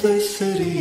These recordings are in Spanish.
simplicity.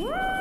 Yeah.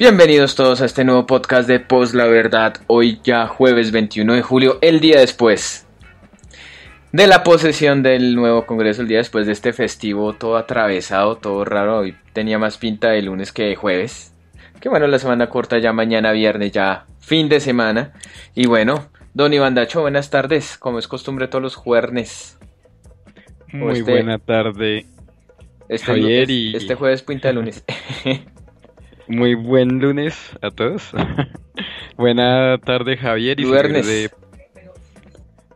Bienvenidos todos a este nuevo podcast de Post La Verdad, hoy ya jueves 21 de julio, el día después. de la posesión del nuevo Congreso el día después de este festivo todo atravesado, todo raro. Hoy tenía más pinta de lunes que de jueves. Que bueno, la semana corta ya mañana viernes, ya fin de semana. Y bueno, don Iván Dacho, buenas tardes. Como es costumbre todos los jueves. Muy este- buena tarde. Este, Javier y- este jueves pinta de lunes. Muy buen lunes a todos. buena tarde, Javier. Y de,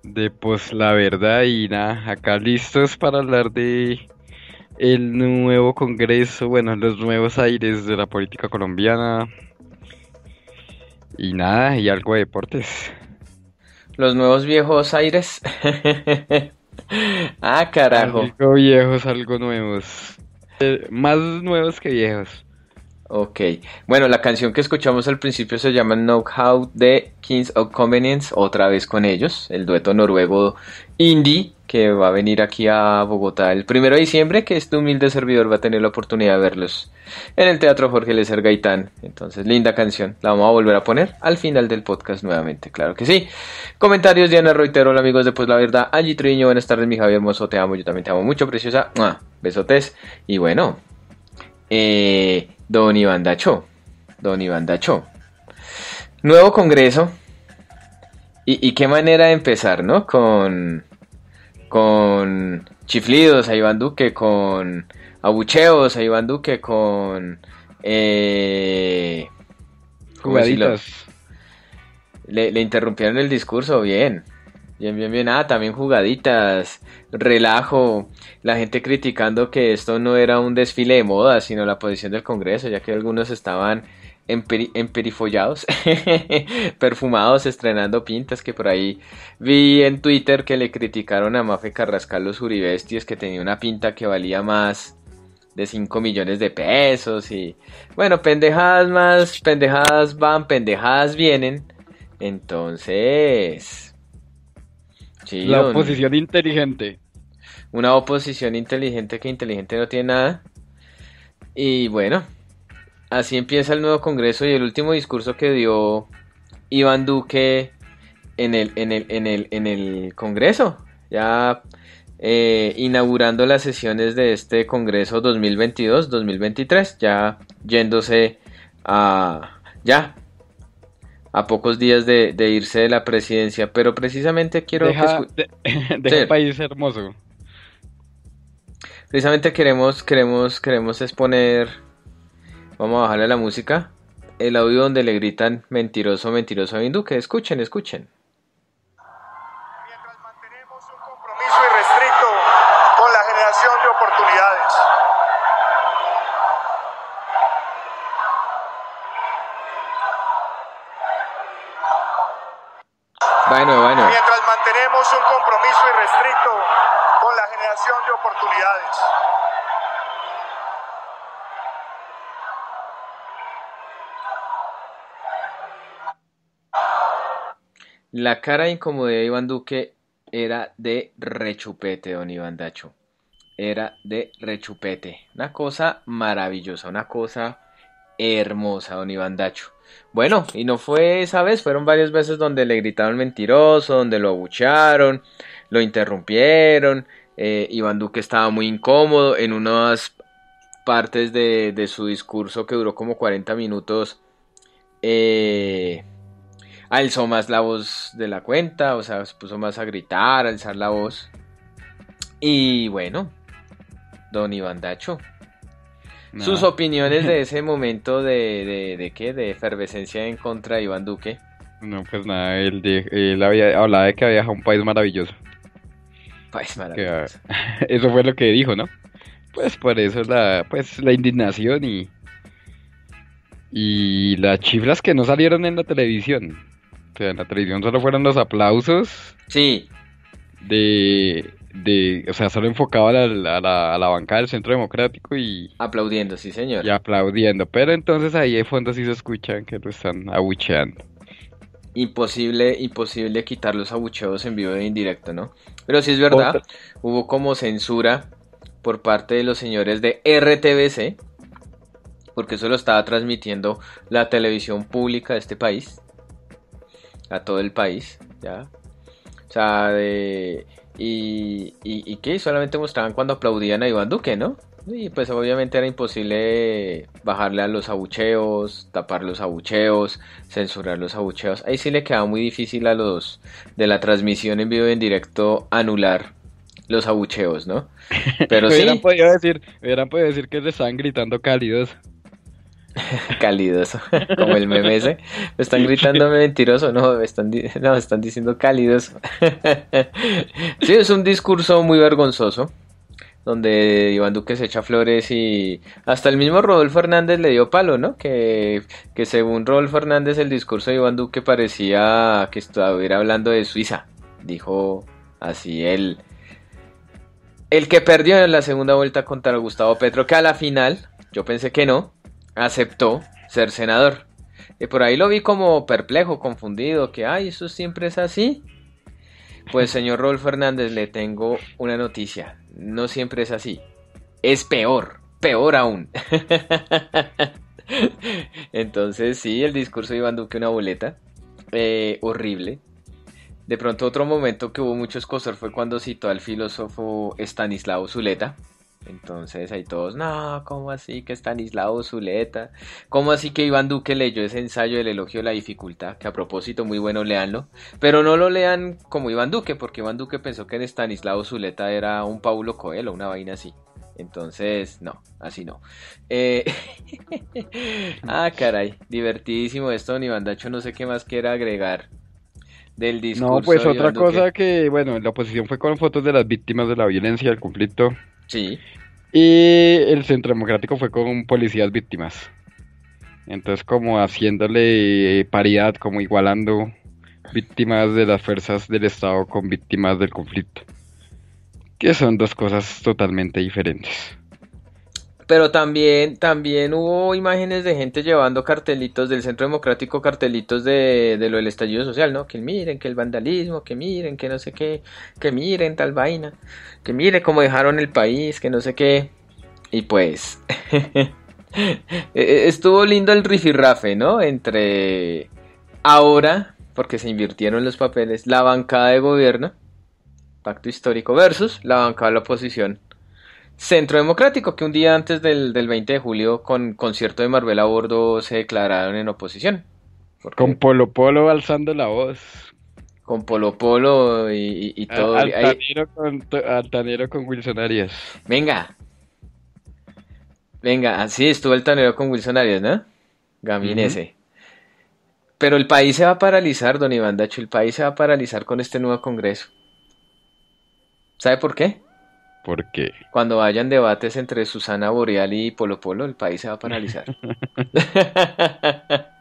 de pues la verdad y nada, acá listos para hablar de el nuevo Congreso, bueno, los nuevos aires de la política colombiana. Y nada, y algo de deportes. los nuevos viejos aires. ah, carajo. Algo viejos, algo nuevos. Eh, más nuevos que viejos. Ok, bueno, la canción que escuchamos al principio se llama Know How de Kings of Convenience, otra vez con ellos, el dueto noruego indie que va a venir aquí a Bogotá el primero de diciembre, que este humilde servidor va a tener la oportunidad de verlos en el Teatro Jorge Lecer Gaitán. Entonces, linda canción, la vamos a volver a poner al final del podcast nuevamente, claro que sí. Comentarios, Diana Reutero, hola amigos de Pues la Verdad, Angie Triño, buenas tardes, mi Javier Hermoso, te amo, yo también te amo mucho, preciosa, besotes, y bueno, eh, Don Iván Dacho. Don Iván Dacho. Nuevo Congreso. Y, y qué manera de empezar, ¿no? Con. Con chiflidos a Iván Duque, con abucheos a Iván Duque, con. Eh, ¿cómo decirlo? Le, le interrumpieron el discurso, bien. Bien, bien, bien. Ah, también jugaditas, relajo, la gente criticando que esto no era un desfile de moda, sino la posición del Congreso, ya que algunos estaban emperi- emperifollados, perfumados, estrenando pintas, que por ahí vi en Twitter que le criticaron a Mafe Carrascal los Uribesties, que tenía una pinta que valía más de 5 millones de pesos y bueno, pendejadas más, pendejadas van, pendejadas vienen. Entonces, sí, La oposición inteligente. una oposición inteligente que inteligente no tiene nada. Y bueno, así empieza el nuevo Congreso y el último discurso que dio Iván Duque en el, en el, en el, en el Congreso, ya eh, inaugurando las sesiones de este Congreso 2022-2023, ya yéndose a ya a pocos días de, de irse de la presidencia, pero precisamente quiero que Deja, escu- de- deja Sí. el país hermoso. Precisamente queremos, queremos, queremos exponer. Vamos a bajarle la música. El audio donde le gritan mentiroso, mentiroso a Duque. Escuchen, escuchen. mientras mantenemos un compromiso irrestricto con la generación de oportunidades. Bueno, bueno. Mientras mantenemos un compromiso irrestricto con la generación de oportunidades. La cara de incomodidad de Iván Duque era de rechupete, don Iván Dacho. Era de rechupete. Una cosa maravillosa, una cosa hermosa, don Iván Dacho. Bueno, y no fue esa vez, fueron varias veces donde le gritaron mentiroso, donde lo abucharon, lo interrumpieron. eh, Iván Duque estaba muy incómodo en unas partes de, su discurso que duró como 40 minutos. Eh, alzó más la voz de la cuenta, o sea, se puso más a gritar, a alzar la voz. Y bueno, don Iván Dacho, Sus opiniones de ese momento de, de, de qué, de efervescencia en contra de Iván Duque. No, pues nada, él, él había, hablaba de que había viajado a un país maravilloso. Pues maravilloso. Eso fue lo que dijo, ¿no? Pues por eso la, pues la indignación y, y las chiflas que no salieron en la televisión. O sea, en la televisión solo fueron los aplausos Sí, de, de, o sea, solo enfocado a la, a la, a la bancada del Centro Democrático y, aplaudiendo, sí señor. y aplaudiendo. Pero entonces ahí de fondo sí se escuchan que lo están abucheando. Imposible, imposible quitar los abucheos en vivo e indirecto, ¿no? Pero sí es verdad, Otra- hubo como censura por parte de los señores de RTBC, porque eso lo estaba transmitiendo la televisión pública de este país, a todo el país, ¿ya? O sea, de... Y, y, y que solamente mostraban cuando aplaudían a Iván Duque, ¿no? Y pues obviamente era imposible bajarle a los abucheos, tapar los abucheos, censurar los abucheos. Ahí sí le quedaba muy difícil a los de la transmisión en vivo y en directo anular los abucheos, ¿no? Pero sí, Hubieran podido decir, hubieran podido decir que le estaban gritando cálidos. cálidos, como el meme ese. Me están gritando mentiroso, no, me están, no, me están diciendo cálidos. sí, es un discurso muy vergonzoso, donde Iván Duque se echa flores y hasta el mismo Rodolfo Hernández le dio palo, ¿no? Que, que según Rodolfo Hernández el discurso de Iván Duque parecía que estuviera hablando de Suiza, dijo así él. El que perdió en la segunda vuelta contra Gustavo Petro, que a la final, yo pensé que no, aceptó ser senador. Y por ahí lo vi como perplejo, confundido, que, ay, eso siempre es así. Pues señor Rolfo Fernández, le tengo una noticia. No siempre es así. Es peor, peor aún. Entonces sí, el discurso de Iván Duque una boleta. Eh, horrible. De pronto otro momento que hubo mucho escosor fue cuando citó al filósofo Stanislao Zuleta. Entonces ahí todos, no, ¿cómo así que Stanislao Zuleta? ¿Cómo así que Iván Duque leyó ese ensayo del elogio de la dificultad? Que a propósito, muy bueno, leanlo. Pero no lo lean como Iván Duque, porque Iván Duque pensó que Stanislao Zuleta era un Paulo Coelho, una vaina así. Entonces, no, así no. Eh, ah, caray, divertidísimo esto, don Iván Dacho, no sé qué más quiera agregar del discurso. No, pues otra cosa que, bueno, la oposición fue con fotos de las víctimas de la violencia, del conflicto. Sí, Y el Centro Democrático fue con policías víctimas. Entonces, como haciéndole eh, paridad, como igualando víctimas de las fuerzas del Estado con víctimas del conflicto. Que son dos cosas totalmente diferentes. Pero también, también hubo imágenes de gente llevando cartelitos del Centro Democrático, cartelitos de, de lo del estallido social, ¿no? Que miren, que el vandalismo, que miren, que no sé qué, que miren tal vaina, que miren cómo dejaron el país, que no sé qué. Y pues, e- estuvo lindo el rifirrafe, ¿no? Entre ahora, porque se invirtieron los papeles, la bancada de gobierno, pacto histórico, versus la bancada de la oposición. Centro Democrático, que un día antes del, del 20 de julio, con concierto de Marvel a bordo, se declararon en oposición. Porque Con Polo Polo alzando la voz. con Polo Polo y, todo. Al- ahí- Altanero con, Altanero Wilson Arias. venga. Venga, así estuvo el tanero con Wilson Arias, ¿no? Gamín Ujú. ese. Pero el país se va a paralizar, don Iván Dacho, el país se va a paralizar con este nuevo Congreso. ¿Sabe por qué? Porque Cuando hayan debates entre Susana Boreal y Polo Polo, el país se va a paralizar.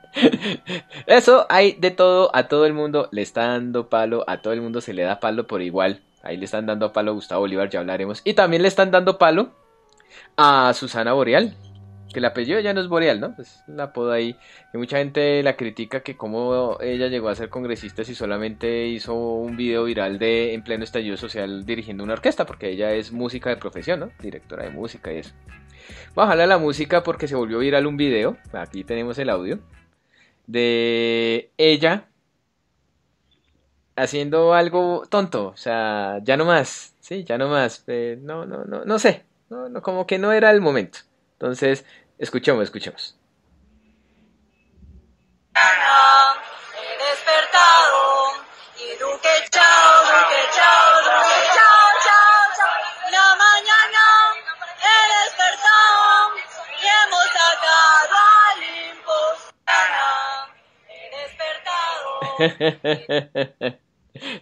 Eso hay de todo, a todo el mundo le está dando palo, a todo el mundo se le da palo por igual. Ahí le están dando palo a Gustavo Bolívar, ya hablaremos. Y también le están dando palo a Susana Boreal, que el apellido ya no es Boreal, ¿no? Es un apodo ahí. Que mucha gente la critica que cómo ella llegó a ser congresista si solamente hizo un video viral de en pleno estallido social dirigiendo una orquesta, porque ella es música de profesión, ¿no? Directora de música y eso. Bájale a la música porque se volvió viral un video, aquí tenemos el audio, de ella haciendo algo tonto, o sea, ya no más, sí, ya no más, eh, no, no, no, no sé, como que no era el momento. Entonces, escuchemos, escuchemos. He despertado y Duque chao, Duque chao, Duque chao, chao, chao. La mañana he despertado y hemos sacado al impostor. He despertado.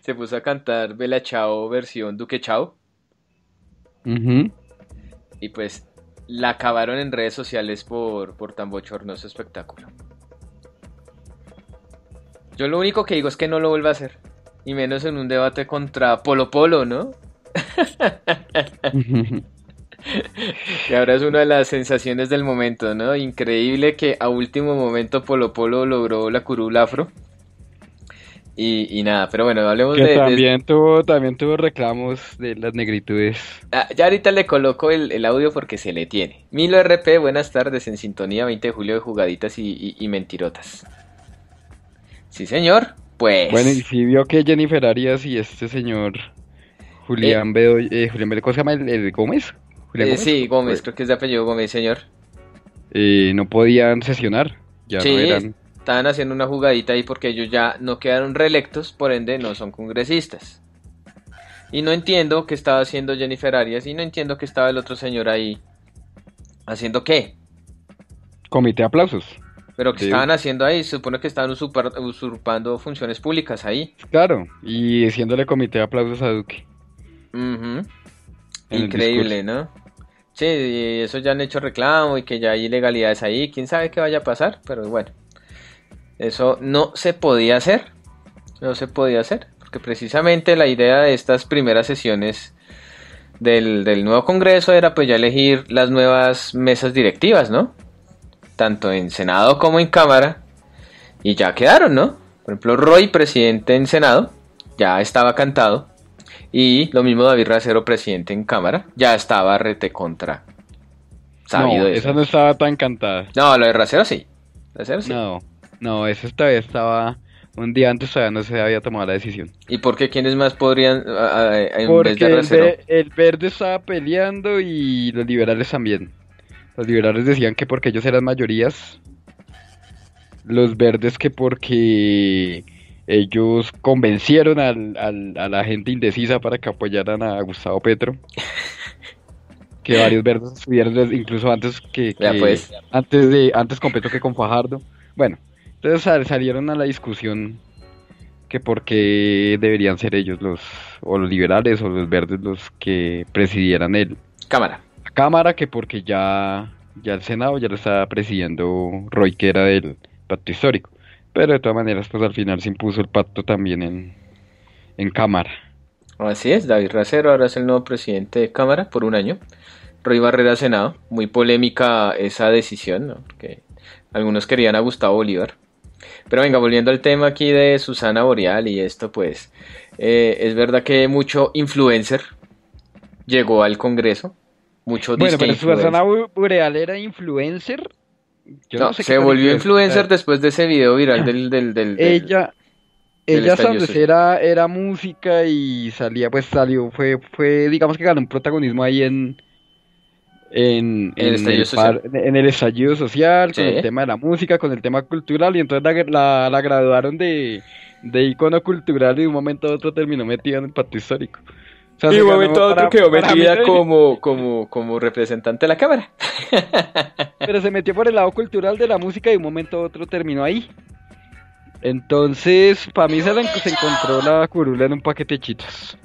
Se puso a cantar Bella Chao versión Duque Chao y pues la acabaron en redes sociales por, por tan bochornoso espectáculo. Yo lo único que digo es que no lo vuelva a hacer. Y menos en un debate contra Polo Polo, ¿no? Y ahora es una de las sensaciones del momento, ¿no? Increíble que a último momento Polo Polo logró la curul afro. Y, y nada, pero bueno, hablemos que de, de- también tuvo, también tuvo reclamos de las negritudes. Ah, ya ahorita le coloco el, el audio porque se le tiene. Milo RP, buenas tardes, en sintonía 20 de julio de jugaditas y, y- y mentirotas. Sí, señor. Pues. Bueno, y si vio que Jennifer Arias y este señor Julián Bedoya, eh, Julián Bedoya, ¿cómo se llama el, el Gómez? Julián eh, Gómez. sí, Gómez, creo que es de apellido Gómez, señor. Eh, no podían sesionar, ya sí, no eran. Estaban haciendo una jugadita ahí porque ellos ya no quedaron reelectos, por ende no son congresistas. Y no entiendo qué estaba haciendo Jennifer Arias y no entiendo qué estaba el otro señor ahí. ¿Haciendo qué? Comité de aplausos. Pero que estaban haciendo ahí, se supone que estaban usurpando funciones públicas ahí. Claro, y haciéndole comité de aplausos a Duque. Increíble, ¿no? Sí, y eso ya han hecho reclamo y que ya hay ilegalidades ahí. Quién sabe qué vaya a pasar, pero bueno. Eso no se podía hacer. No se podía hacer. Porque precisamente la idea de estas primeras sesiones del, del nuevo Congreso era pues ya elegir las nuevas mesas directivas, ¿no? Tanto en Senado como en Cámara. Y ya quedaron, ¿no? Por ejemplo, Roy, presidente en Senado, ya estaba cantado. Y lo mismo David Racero, presidente en Cámara, ya estaba rete contra. Sabido no, eso. esa no estaba tan cantada. No, lo de Racero sí. Racero sí. No, no, esa todavía estaba. Un día antes todavía no se había tomado la decisión. ¿Y por qué quiénes más podrían a- a- en Porque vez de el, verde estaba peleando y los liberales también. Los liberales decían que porque ellos eran mayorías. Los verdes que porque ellos convencieron al- al- a la gente indecisa para que apoyaran a Gustavo Petro. Que varios verdes estuvieron incluso antes que, Ya que- pues. antes de antes con Petro que con Fajardo. Bueno, entonces sal- salieron a la discusión que por qué deberían ser ellos los o los liberales o los verdes los que presidieran el Cámara. la cámara que porque ya ya el senado ya lo estaba presidiendo Roy que era del pacto histórico pero de todas maneras pues al final se impuso el pacto también en en cámara Así es, David Racero ahora es el nuevo presidente de Cámara por un año. Roy Barrera Senado. Muy polémica esa decisión, ¿no? Porque algunos querían a Gustavo Bolívar. Pero venga, volviendo al tema aquí de Susana Boreal y esto, pues eh, es verdad que mucho influencer llegó al Congreso. Mucho bueno pero influencer. Susana Boreal era influencer Yo No, sé se volvió influencer era. después de ese video viral del... del, del- del- ella del ella social. era era música y salía pues salió fue fue digamos que ganó un protagonismo ahí en en, En el estallido par- en el estallido social con el tema de la música con el tema cultural y entonces la, la, la graduaron de de icono cultural y de un momento a otro terminó metida en el pacto histórico O sea, Y se un momento a otro para- quedó metida como, como, como representante de la Cámara. pero se metió por el lado cultural de la música y de un momento a otro terminó ahí. Entonces, para mí se, la, se encontró la curula en un paquete de chitos.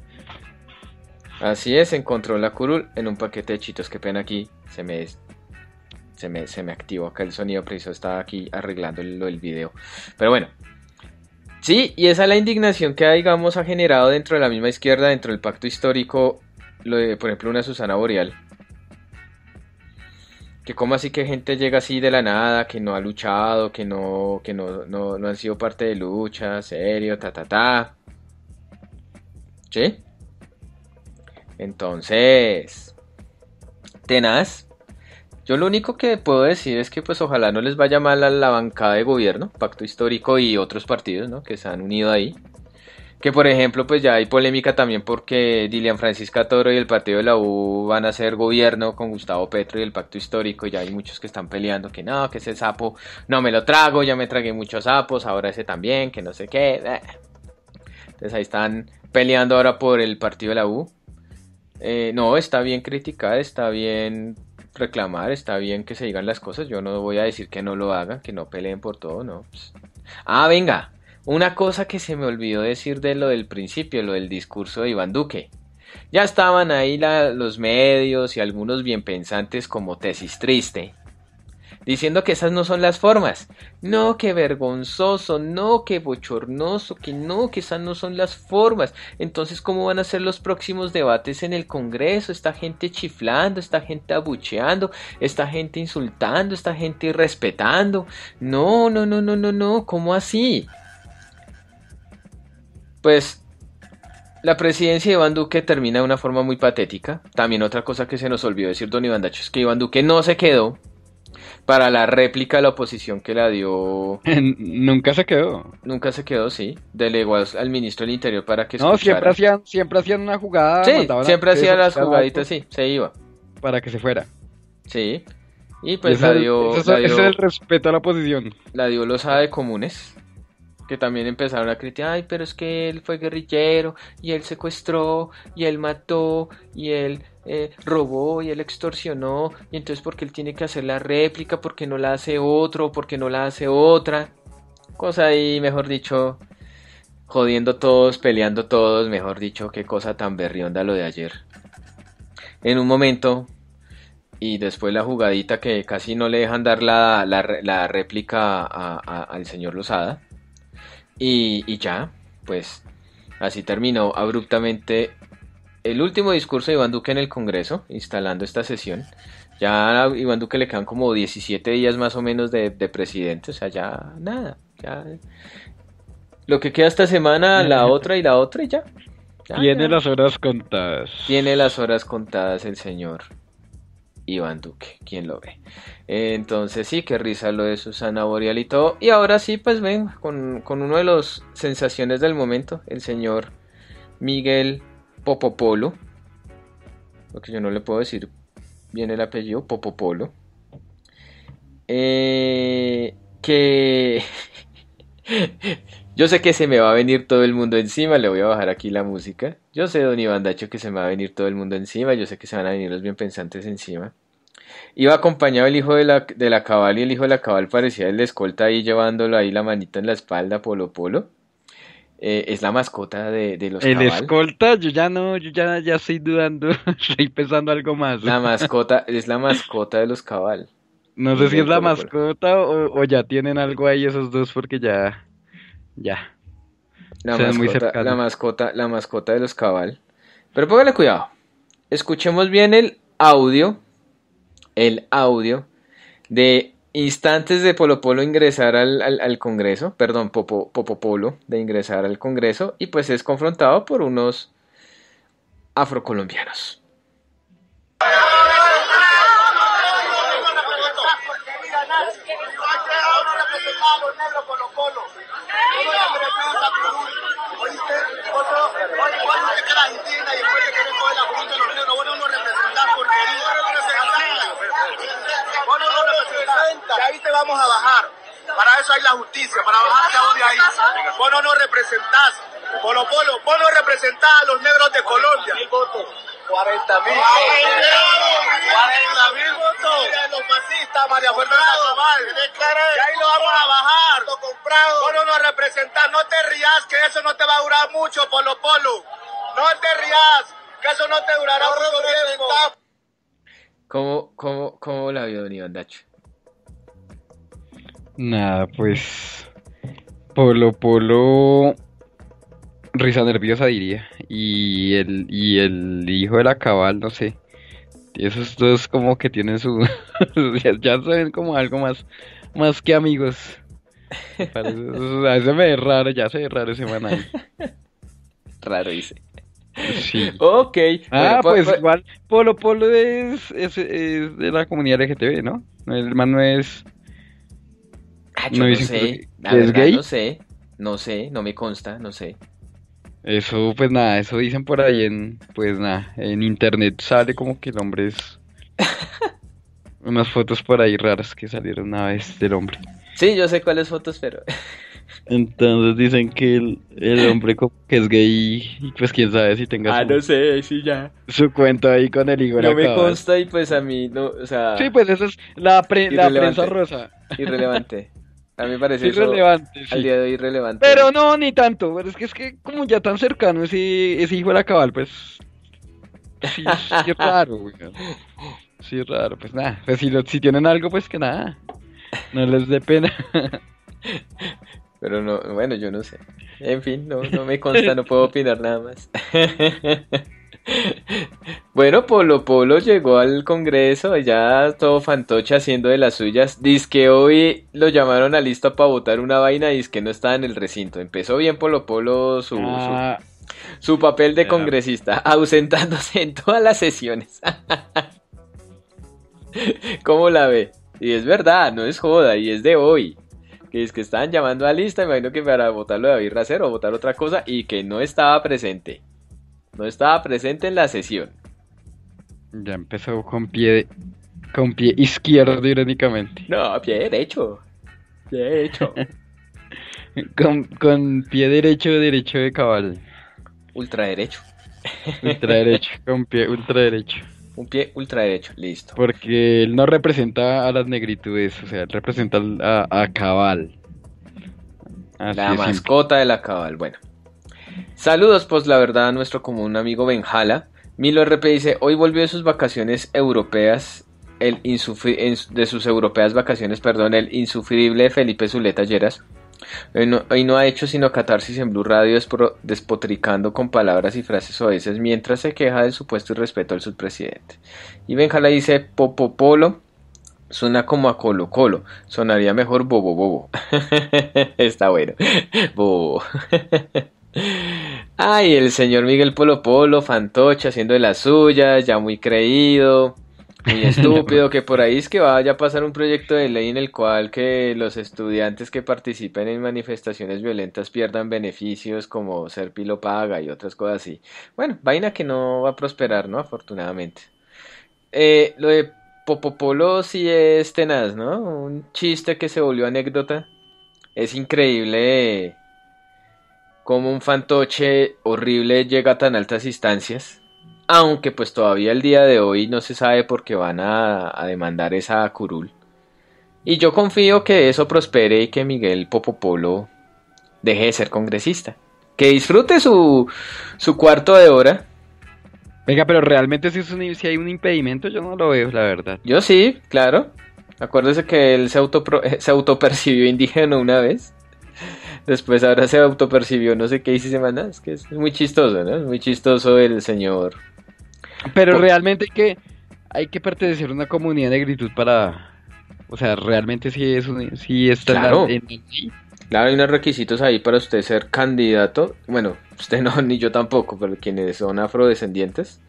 Así es, encontró la curul en un paquete de chitos. Qué pena aquí. Se me, se me, se me activó acá el sonido preciso. Estaba aquí arreglando lo del video. Pero bueno. Sí, y esa es la indignación que, digamos, ha generado dentro de la misma izquierda, dentro del pacto histórico, lo de, por ejemplo, una Susana Boreal. Que como así que gente llega así de la nada, que no ha luchado, que no, que no, no, no han sido parte de lucha, serio, ta ta ta. ¿Sí? Entonces, tenaz. Yo lo único que puedo decir es que pues ojalá no les vaya mal a la bancada de gobierno, Pacto Histórico y otros partidos, ¿no? Que se han unido ahí. Que por ejemplo pues ya hay polémica también porque Dilian Francisca Toro y el partido de la U van a hacer gobierno con Gustavo Petro y el Pacto Histórico. Ya hay muchos que están peleando que no, que ese sapo no me lo trago, ya me tragué muchos sapos, ahora ese también, que no sé qué. Entonces ahí están peleando ahora por el partido de la U. Eh, no, está bien criticar, está bien reclamar, está bien que se digan las cosas. Yo no voy a decir que no lo hagan, que no peleen por todo, no. Pues. Ah, venga, una cosa que se me olvidó decir de lo del principio, lo del discurso de Iván Duque. Ya estaban ahí los medios y algunos bien pensantes como tesis triste, diciendo que esas no son las formas. No, que vergonzoso, no, que bochornoso, que no, que esas no son las formas. Entonces, ¿cómo van a ser los próximos debates en el Congreso? Esta gente chiflando, esta gente abucheando, esta gente insultando, esta gente irrespetando. No, no, no, no, no, no, ¿cómo así? Pues la presidencia de Iván Duque termina de una forma muy patética. También otra cosa que se nos olvidó decir don Iván Dacho es que Iván Duque no se quedó para la réplica de la oposición que la dio, Nunca se quedó. nunca se quedó, sí, delegó al, al ministro del Interior para que No, siempre hacían, siempre hacían una jugada. Sí, siempre hacía las jugaditas, sí, se iba, Para que se fuera. sí. Y pues Ese la dio, ese es- ese el respeto a la oposición. la dio Lozada de Comunes, que también empezaron a criticar, ay, pero es que él fue guerrillero, y él secuestró, y él mató, y él eh, robó, y él extorsionó, y entonces porque él tiene que hacer la réplica, porque no la hace otro, porque no la hace otra. Cosa ahí, mejor dicho, jodiendo todos, peleando todos, mejor dicho, qué cosa tan berrionda lo de ayer. En un momento, y después la jugadita que casi no le dejan dar la, la, réplica al señor Lozada. Y, y ya, pues así terminó abruptamente el último discurso de Iván Duque en el Congreso, instalando esta sesión. Ya a Iván Duque le quedan como 17 días más o menos de, de presidente, o sea, ya nada, ya. Lo que queda esta semana, la otra y la otra y ya. Ya, Tiene ya. las horas contadas. Tiene las horas contadas el señor Iván Duque, quien lo ve. Entonces sí, qué risa lo de Susana Boreal y todo. Y ahora sí, pues ven, con, con uno de los sensaciones del momento, el señor Miguel Popopolo. Lo que yo no le puedo decir bien el apellido, Popopolo. Eh, que yo sé que se me va a venir todo el mundo encima, le voy a bajar aquí la música. Yo sé, don Iván Dacho, que se me va a venir todo el mundo encima, yo sé que se van a venir los bien pensantes encima. Iba acompañado el hijo de la, de la cabal y el hijo de la cabal parecía el de escolta ahí llevándolo ahí la manita en la espalda, Polo Polo. Eh, es la mascota de, de los El cabal. escolta, yo ya no, yo ya, ya estoy dudando, estoy pensando algo más. La mascota, es la mascota de los cabal. No sé si es la mascota o, o ya tienen algo ahí esos dos porque ya, ya. La mascota, la mascota, la mascota de los cabal. Pero póngale cuidado. Escuchemos bien el audio, el audio de instantes de Polo Polo ingresar al, al- al Congreso, perdón, Popo, Popo Polo de ingresar al Congreso y pues es confrontado por unos afrocolombianos. Y ahí te vamos a bajar. Para eso hay la justicia, para bajarte a de ahí. Vos no nos representás. Polo Polo, vos no representás a los negros de Colombia. 40 mil. 40 mil votos. Los fascistas, María Fernanda Cabal. Y ahí lo vamos a bajar. Vos no nos representás. No te rías, que eso no te va a durar mucho, Polo Polo. No te rías, que eso no te durará mucho tiempo. ¿Cómo, cómo, cómo la vio Don Iván Dacho? Nada, pues. Polo Polo. Risa nerviosa diría. Y el, y el hijo de la cabal, no sé. Esos dos como que tienen su. ya, ven como algo más, más que amigos. Parece- me ve raro, ya se ve raro ese man ahí. Raro dice. Sí. Ok. Ah, bueno, po- pues po- igual, Polo Polo es, es, es de la comunidad LGTB, ¿no? El man no es. Ah, yo no sé, la es verdad gay. no sé, no sé, no me consta, no sé. Eso, pues nada, eso dicen por ahí en, pues nada, en internet sale como que el hombre es... Unas fotos por ahí raras que salieron una vez del hombre. Sí, yo sé cuáles fotos, pero Entonces dicen que el, el hombre como que es gay y pues quién sabe si tenga ah, su, no sé, sí ya. su cuento ahí con el de No la me consta y pues a mí no, o sea, Sí, pues eso es la, pre- la prensa rosa. irrelevante. A mí me parece eso Irrelevante, al día de hoy irrelevante. Pero no, ni tanto, pero es que es que como ya tan cercano ese, ese hijo de la cabal, pues sí, sí es raro, güey. Sí es raro, pues nada, pues si, lo- si tienen algo, pues que nada, no les dé pena. Pero no, bueno, yo no sé. En fin, no, no me consta, no puedo opinar nada más. Bueno, Polo Polo llegó al Congreso, ya todo fantoche haciendo de las suyas. Dice que hoy lo llamaron a lista para votar una vaina y que no estaba en el recinto. Empezó bien Polo Polo su, su, Ah, su papel de congresista, ausentándose en todas las sesiones. ¿Cómo la ve? Y es verdad, no es joda, y es de hoy. Que es que estaban llamando a lista, imagino que para votarlo de David Racero o votar otra cosa, y que no estaba presente. No estaba presente en la sesión. Ya empezó con pie, con pie izquierdo, irónicamente. No, pie derecho. Pie derecho. Con, con pie derecho, derecho de cabal. Ultraderecho. Ultra derecho, con pie ultra derecho. Un pie ultraderecho, listo. Porque él no representa a las negritudes, o sea, él representa a, a cabal. Así La simple. mascota de la cabal. Bueno. Saludos, pues la verdad, a nuestro común amigo Benjala. Milo RP dice, hoy volvió de sus vacaciones europeas, el de sus europeas vacaciones, perdón, el insufrible Felipe Zuleta Lleras. Hoy no, ha hecho sino catarsis en Blue Radio despotricando con palabras y frases oeces mientras se queja del supuesto irrespeto al subpresidente. Y Benjala dice, Popopolo, Suena como a Colo Colo. Sonaría mejor Bobo Bobo. Está bueno. Bobo. Ay, el señor Miguel Polo Polo, fantoche, haciendo de las suyas, ya muy creído, muy estúpido, que por ahí es que vaya a pasar un proyecto de ley en el cual que los estudiantes que participen en manifestaciones violentas pierdan beneficios como ser pilo paga y otras cosas así. Bueno, vaina que no va a prosperar, ¿no? Afortunadamente. Eh, lo de Popopolo sí es tenaz, ¿no? Un chiste que se volvió anécdota. Es increíble cómo un fantoche horrible llega a tan altas instancias. Aunque pues todavía el día de hoy no se sabe por qué van a, a demandar esa curul. Y yo confío que eso prospere y que Miguel Popopolo deje de ser congresista. Que disfrute su, su cuarto de hora. Venga, pero realmente si, es un- si hay un impedimento, yo no lo veo, la verdad. Yo sí, claro. Acuérdese que él se, autopro- se autopercibió indígena una vez. Después ahora se autopercibió no sé qué hice semana. Es que es muy chistoso, ¿no? Es muy chistoso el señor. Pero Por- realmente hay que, hay que pertenecer a una comunidad de negritud para... O sea, realmente sí, es un, sí está Claro. en-. Claro, hay unos requisitos ahí para usted ser candidato. Bueno, usted no, ni yo tampoco, pero quienes son afrodescendientes.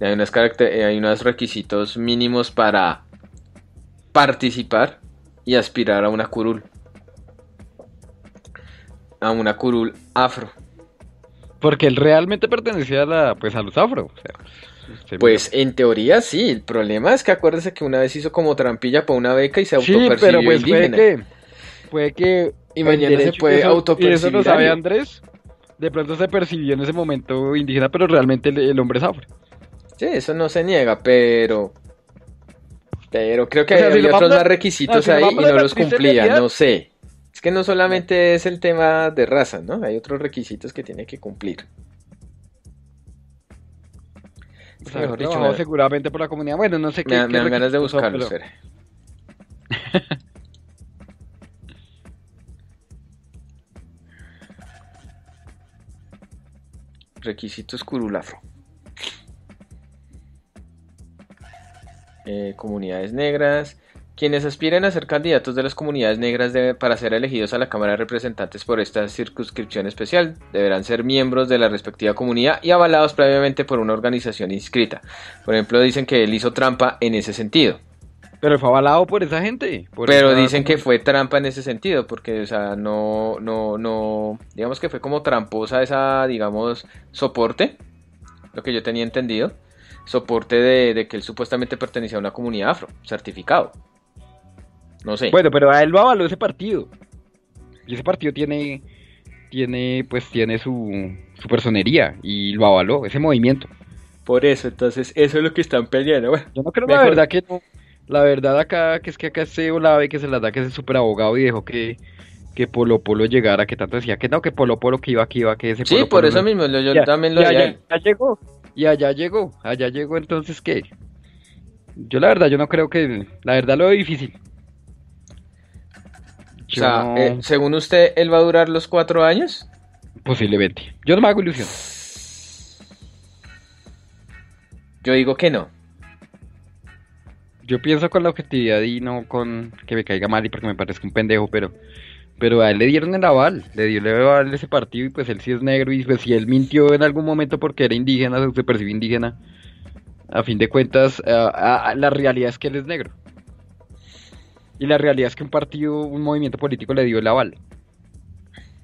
Hay, unas caracter- eh, hay unos requisitos mínimos para participar y aspirar a una curul. A una curul afro. Porque él realmente pertenecía a la, pues a los afro. o sea, usted Pues en teoría sí, el problema es que acuérdese que una vez hizo como trampilla para una beca y se Sí, autopercibió pero pues puede que, puede que Y mañana se puede y eso- Y eso autopercibir lo sabe. Andrés. De pronto se percibió en ese momento indígena, pero realmente el, el hombre es afro. Sí, eso no se niega, pero. Pero creo que O sea, había otros a- más requisitos no, si lo ahí y no los cumplía, no sé. Es que no solamente es el tema de raza, ¿no? Hay otros requisitos que tiene que cumplir. O sea, Mejor dicho, me- seguramente por la comunidad. Bueno, no sé qué. Me, qué me dan ganas de buscarlo, pero-. Requisitos curulafro. Eh, comunidades negras. Quienes aspiren a ser candidatos de las comunidades negras para ser elegidos a la Cámara de Representantes por esta circunscripción especial deberán ser miembros de la respectiva comunidad y avalados previamente por una organización inscrita. Por ejemplo, dicen que él hizo trampa en ese sentido. Pero fue avalado por esa gente. por Pero esa dicen que fue trampa en ese sentido, porque, o sea, no, no, no, digamos que fue como tramposa esa, digamos, soporte, lo que yo tenía entendido, soporte de, de que él supuestamente pertenecía a una comunidad afro, certificado. No sé. Bueno, pero a él lo avaló ese partido. Y ese partido tiene, tiene, pues tiene su, su personería y lo avaló, ese movimiento. Por eso, entonces, eso es lo que están peleando. Bueno, Yo no creo Mejor. la verdad que no. La verdad acá, que es que acá este Olave que se las da que es el super abogado y dejó que, que Polo Polo llegara, que tanto decía que no, que Polo Polo que iba, que iba, que ese sí, Polo por Polo eso no- mismo, yo Ya, también lo allá, allá llegó, y allá llegó, allá llegó, entonces ¿qué? Yo la verdad, yo no creo que, la verdad lo veo difícil. O sea, no- eh, según usted, ¿él va a durar los cuatro años? posiblemente. Yo no me hago ilusión. Yo digo que no. Yo pienso con la objetividad y no con que me caiga mal y porque me parezca un pendejo, pero pero a él le dieron el aval, le dio el aval ese partido y pues él sí es negro y pues si él mintió en algún momento porque era indígena, se percibe indígena, a fin de cuentas, a- a- a- la realidad es que él es negro. Y la realidad es que un partido, un movimiento político le dio el aval.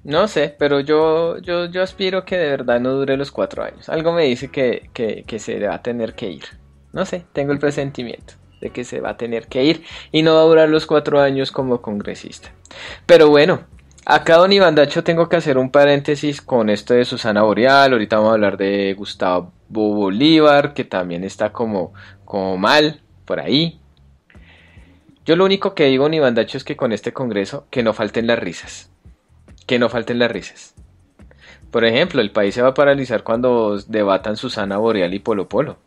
No sé, pero yo, yo, yo aspiro que de verdad no dure los cuatro años. Algo me dice que, que, se va a tener que ir. No sé, tengo el presentimiento de que se va a tener que ir y no va a durar los cuatro años como congresista. Pero bueno, acá don Iván Dacho tengo que hacer un paréntesis con esto de Susana Boreal. Ahorita vamos a hablar de Gustavo Bolívar, que también está como, como mal por ahí. Yo lo único que digo, don Iván Dacho, es que con este congreso, que no falten las risas que no falten las risas. Por ejemplo, el país se va a paralizar cuando debatan Susana Boreal y Polo Polo.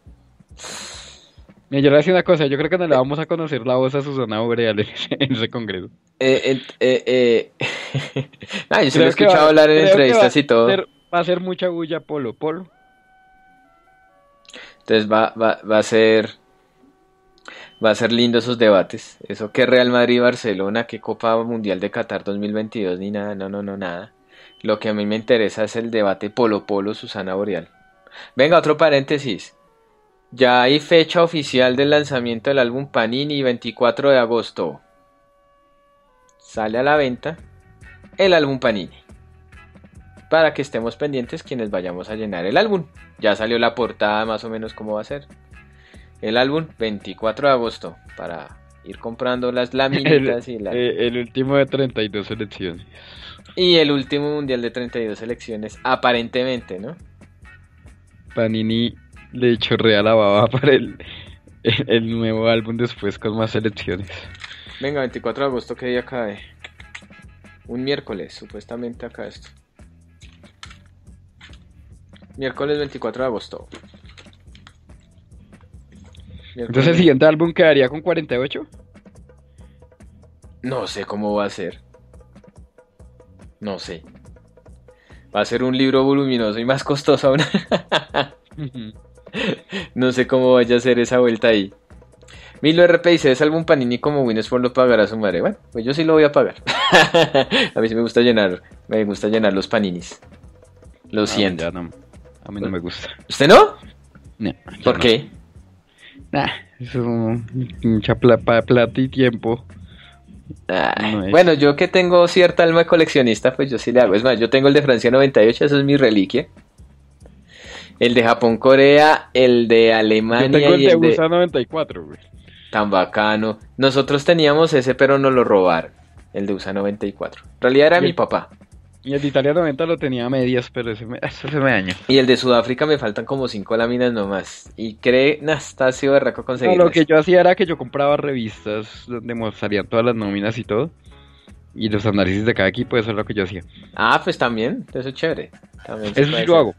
Mira, yo le voy a decir una cosa, yo creo que no le vamos a conocer la voz a Susana Boreal en ese, congreso. Eh, eh, eh, yo se lo he escuchado va- hablar en entrevistas y todo. ser- va a ser mucha bulla Polo Polo. Entonces va, va, va a ser va a ser lindo esos debates. Eso que Real Madrid Barcelona, que Copa Mundial de Qatar 2022 ni nada, no, no, no, nada. Lo que a mí me interesa es el debate Polo Polo Susana Boreal. Venga, otro paréntesis. Ya hay fecha oficial del lanzamiento del álbum Panini 24 de agosto. Sale a la venta el álbum Panini. Para que estemos pendientes quienes vayamos a llenar el álbum. Ya salió la portada más o menos cómo va a ser. El álbum 24 de agosto para ir comprando las El, laminitas y, la- eh, el último de 32 selecciones. y el último mundial de 32 selecciones aparentemente, ¿no? Panini le chorrea la baba para el, el, el nuevo álbum después con más selecciones. Venga, 24 de agosto, ¿qué día cae? Un miércoles, supuestamente acá esto. Miércoles 24 de agosto. Entonces el siguiente álbum quedaría con 48. No sé cómo va a ser. No sé. Va a ser un libro voluminoso y más costoso aún. no sé cómo vaya a ser esa vuelta ahí. Milo RP es álbum Panini como Winsport lo pagará su madre. Bueno, pues yo sí lo voy a pagar. a mí sí me gusta llenar, me gusta llenar los paninis. Lo Ah, siento. ya no. A mí no me gusta. ¿Usted no? No, ¿Por no. qué? Nah, eso mucha pla- pa- plata y tiempo. Ay, No es. Bueno, yo que tengo cierta alma de coleccionista, pues yo sí le hago. Es más, yo tengo el de Francia 98, eso es mi reliquia. El de Japón, Corea, el de Yo Alemania tengo el y de el de... USA 94, güey. Tan bacano. Nosotros teníamos ese, pero nos lo robaron. El de USA 94. En realidad era mi papá. Y el de Italia 90 lo tenía a medias, pero ese me, ese se me dañó. Y el de Sudáfrica me faltan como cinco láminas nomás. Y cree, así berraco No, conseguir. lo que yo hacía era que yo compraba revistas donde mostrarían todas las nóminas y todo. Y los análisis de cada equipo, eso es lo que yo hacía. Ah, pues también, eso es chévere. También Eso sí lo hago.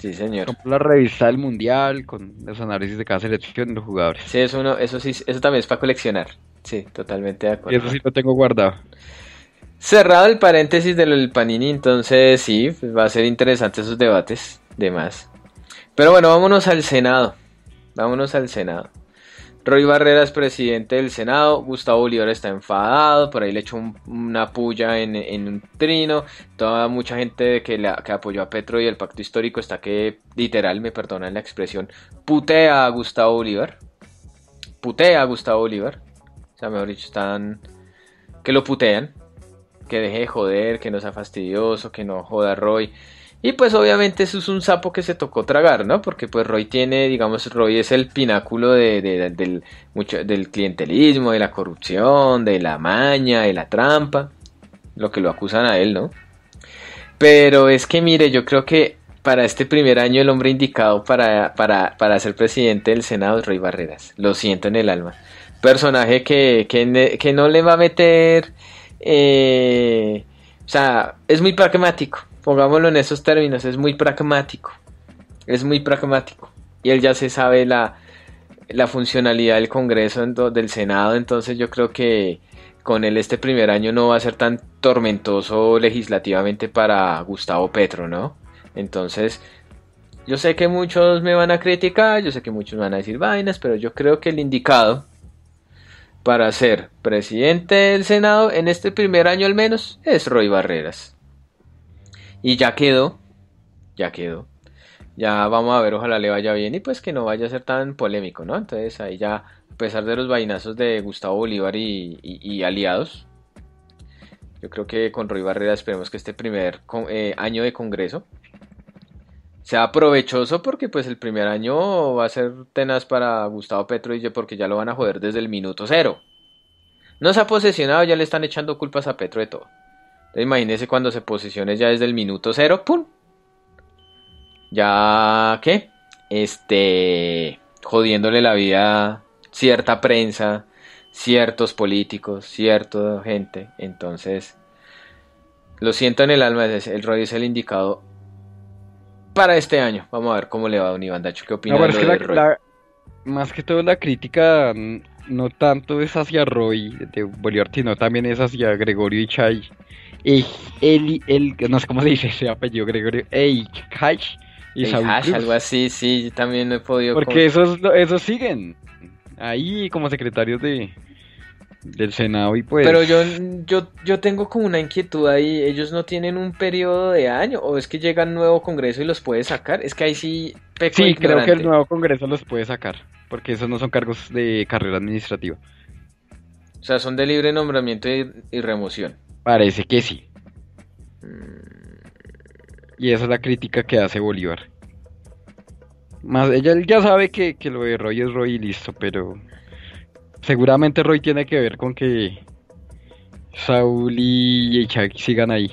Sí, señor. Compro la revista del mundial con los análisis de cada selección y los jugadores. Sí, eso, uno, eso sí, eso también es para coleccionar. Sí, totalmente de Y acuerdo. eso sí lo tengo guardado. Cerrado el paréntesis del Panini, entonces sí, pues va a ser interesante esos debates, demás. Pero bueno, vámonos al Senado. Vámonos al Senado. Roy Barreras, presidente del Senado. Gustavo Bolívar está enfadado. Por ahí le echó un- una puya en, en un trino. Toda mucha gente que, la, que apoyó a Petro y el pacto histórico está que, literal, me perdonan la expresión, putea a Gustavo Bolívar. Putea a Gustavo Bolívar. O sea, mejor dicho, están. que lo putean que deje de joder, que no sea fastidioso, que no joda a Roy. Y pues obviamente eso es un sapo que se tocó tragar, ¿no? Porque pues Roy tiene, digamos, Roy es el pináculo de, de- del, mucho, del clientelismo, de la corrupción, de la maña, de la trampa, lo que lo acusan a él, ¿no? Pero es que mire, yo creo que para este primer año el hombre indicado para, para, para ser presidente del Senado es Roy Barreras. Lo siento en el alma. Personaje que, que, que no le va a meter... eh, o sea, es muy pragmático. Pongámoslo en esos términos, es muy pragmático. Es muy pragmático. Y él ya se sabe la, la funcionalidad del Congreso, del Senado, entonces yo creo que con él este primer año no va a ser tan tormentoso legislativamente para Gustavo Petro, ¿no? Entonces, yo sé que muchos me van a criticar, yo sé que muchos van a decir vainas, pero yo creo que el indicado para ser presidente del Senado en este primer año al menos es Roy Barreras. Y ya quedó, ya quedó. Ya vamos a ver, ojalá le vaya bien y pues que no vaya a ser tan polémico, ¿no? Entonces ahí ya pesar de los vainazos de Gustavo Bolívar y, aliados. Yo creo que con Roy Barrera esperemos que este primer eh, año de Congreso sea provechoso porque pues el primer año va a ser tenaz para Gustavo Petro y yo porque ya lo van a joder desde el minuto cero. No se ha posesionado, ya le están echando culpas a Petro de todo. Entonces imagínese cuando se posesione ya desde el minuto cero, ¡pum! Ya, ¿qué? Este, jodiéndole la vida cierta prensa, ciertos políticos, cierta gente. Entonces, lo siento en el alma, el Roy es el indicado para este año. Vamos a ver cómo le va a Don Iván Dacho. ¿Qué opina No, de es lo que de la- Roy? la- más que todo la crítica mm, no tanto es hacia Roy de Bolívar, sino también es hacia Gregorio Ichay. Ey, el, el, no sé cómo se dice ese apellido, Gregorio Eichay y hash, algo así, sí, yo también no he podido... Porque esos, esos siguen ahí como secretarios de del Senado y pues... Pero yo, yo, yo tengo como una inquietud ahí, ellos no tienen un periodo de año, o es que llega un nuevo congreso y los puede sacar, es que ahí sí peco Sí, creo que el nuevo Congreso los puede sacar, porque esos no son cargos de carrera administrativa. O sea, son de libre nombramiento y, y remoción. Parece que sí. Mm. Y esa es la crítica que hace Bolívar. Más, ella él ya sabe que, que lo de Roy es Roy y listo, pero seguramente Roy tiene que ver con que Saúl y Echak sigan ahí.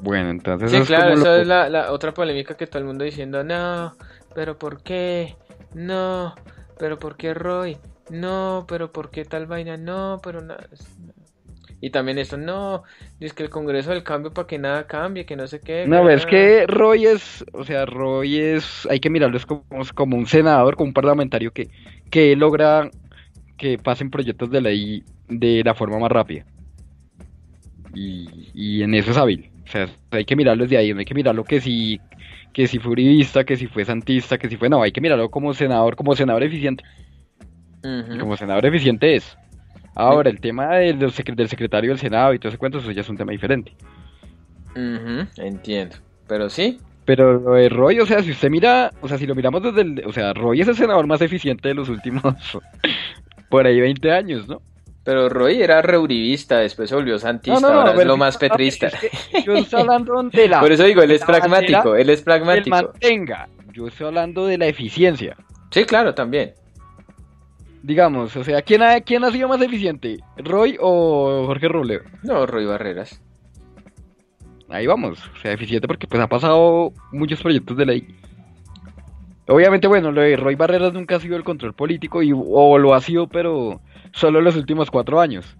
Bueno, entonces Sí, eso es claro, como esa lo- es la, la otra polémica que todo el mundo diciendo, no, pero ¿por qué? No, pero ¿por qué Roy? No, pero ¿por qué tal vaina? No, pero nada. Y también esto, no, es que el Congreso del Cambio para que nada cambie, que no sé qué. No, que es nada". que Roy es, o sea, Roy es, hay que mirarlo es como, como un senador, como un parlamentario que, que logra que pasen proyectos de ley de la forma más rápida. Y, y en eso es hábil. O sea, hay que mirarlo desde ahí, no hay que mirarlo que si, que si fue uribista, que si fue santista, que si fue, no, hay que mirarlo como senador, como senador eficiente. Y como senador eficiente es. Ahora, el tema del, del secre- del secretario del Senado y todo ese cuento, eso ya es un tema diferente. Entiendo. Pero sí, Pero lo de Roy, o sea, si usted mira, o sea, si lo miramos desde el, o sea, Roy es el senador más eficiente de los últimos, por ahí 20 años, ¿no? pero Roy era reuribista, después se volvió santista, ahora es lo más petrista. es que yo estoy hablando de la, Por eso digo, él es pragmático, él es pragmático. mantenga. Yo estoy hablando de la eficiencia. Sí, claro, también. Digamos, o sea, ¿quién ha, quién ha sido más eficiente? ¿Roy o Jorge Robledo? No, Roy Barreras. Ahí vamos, o sea, eficiente porque pues ha pasado muchos proyectos de ley. Obviamente, bueno, lo de Roy Barreras nunca ha sido el control político y, o lo ha sido, pero solo en los últimos cuatro años.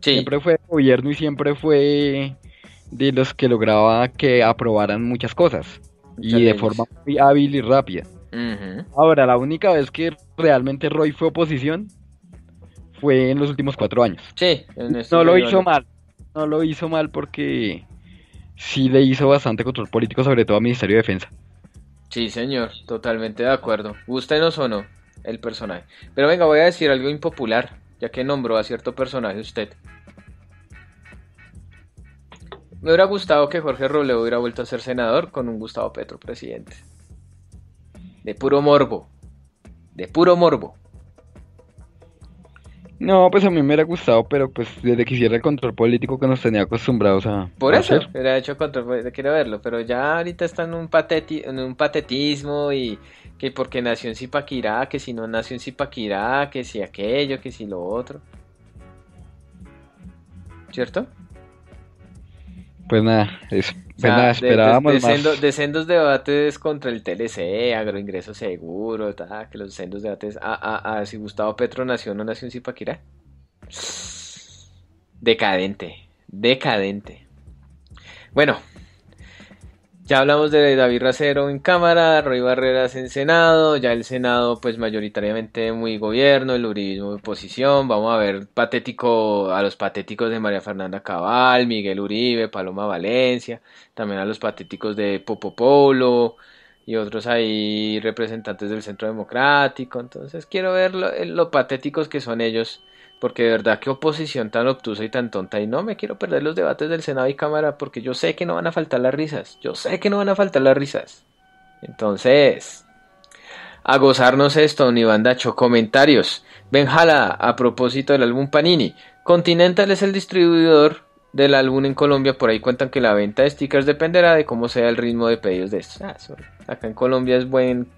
Sí, Siempre fue gobierno y siempre fue de los que lograba que aprobaran muchas cosas. Y de leyes. forma muy hábil y rápida. Ahora, la única vez que realmente Roy fue oposición fue en los últimos cuatro años. sí. en esto No lo hizo mal. No lo hizo mal porque sí le hizo bastante control político, sobre todo al Ministerio de Defensa. Sí, señor, totalmente de acuerdo. Gústenos o no el personaje. Pero venga, voy a decir algo impopular, ya que nombró a cierto personaje usted. Me hubiera gustado que Jorge Robledo hubiera vuelto a ser senador con un Gustavo Petro presidente. De puro morbo. De puro morbo. No, pues a mí me hubiera gustado, pero pues desde que hiciera el control político que nos tenía acostumbrados a Por eso, hacer. hubiera hecho control, quiero verlo, pero ya ahorita está en un, pateti, en un patetismo y que porque nació en Zipaquirá, que si no nació en Zipaquirá, que si aquello, que si lo otro. ¿Cierto? Pues nada, eso. Pues sea, nada, de- de- esperábamos de, más. sendo- de sendos debates contra el TLC, agroingreso seguro, ta, que los sendos debates, a, a, a si Gustavo Petro nació o no nació en Zipaquirá. Decadente, decadente. Bueno, ya hablamos de David Racero en Cámara, Roy Barreras en Senado, ya el Senado pues mayoritariamente muy gobierno, el uribismo de oposición, vamos a ver patético a los patéticos de María Fernanda Cabal, Miguel Uribe, Paloma Valencia, también a los patéticos de Popo Polo y otros ahí representantes del Centro Democrático, entonces quiero ver lo, lo patéticos que son ellos. Porque de verdad, qué oposición tan obtusa y tan tonta. Y no me quiero perder los debates del Senado y Cámara porque yo sé que no van a faltar las risas. Yo sé que no van a faltar las risas. Entonces, a gozarnos esto, ni bandacho. Comentarios. Benjala, a propósito del álbum Panini. Continental es el distribuidor del álbum en Colombia. Por ahí cuentan que la venta de stickers dependerá de cómo sea el ritmo de pedidos de estos. Ah, acá en Colombia es buen,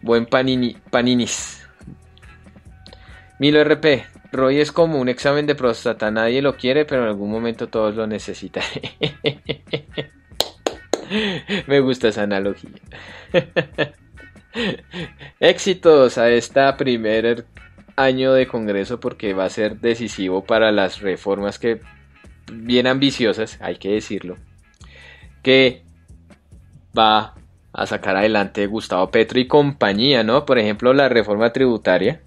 buen panini, paninis. Milo RP. Roy es como un examen de próstata. Nadie lo quiere, pero en algún momento todos lo necesitan. Me gusta esa analogía. Éxitos a esta primer año de Congreso porque va a ser decisivo para las reformas que bien ambiciosas, hay que decirlo, que va a sacar adelante Gustavo Petro y compañía, ¿no? Por ejemplo, la reforma tributaria,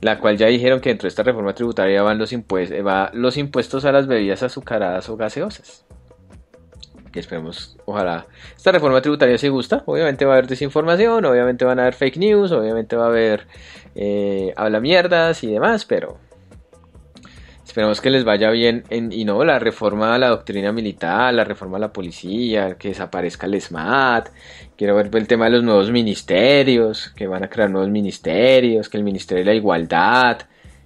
la cual ya dijeron que dentro de esta reforma tributaria van los impuestos, va los impuestos a las bebidas azucaradas o gaseosas. Que esperemos, ojalá esta reforma tributaria se gusta. Obviamente va a haber desinformación, obviamente van a haber fake news, obviamente va a haber eh, habla mierdas y demás, pero esperemos que les vaya bien en, y no la reforma a la doctrina militar, la reforma a la policía, que desaparezca el SMAT, quiero ver el tema de los nuevos ministerios, que van a crear nuevos ministerios, que el Ministerio de la Igualdad,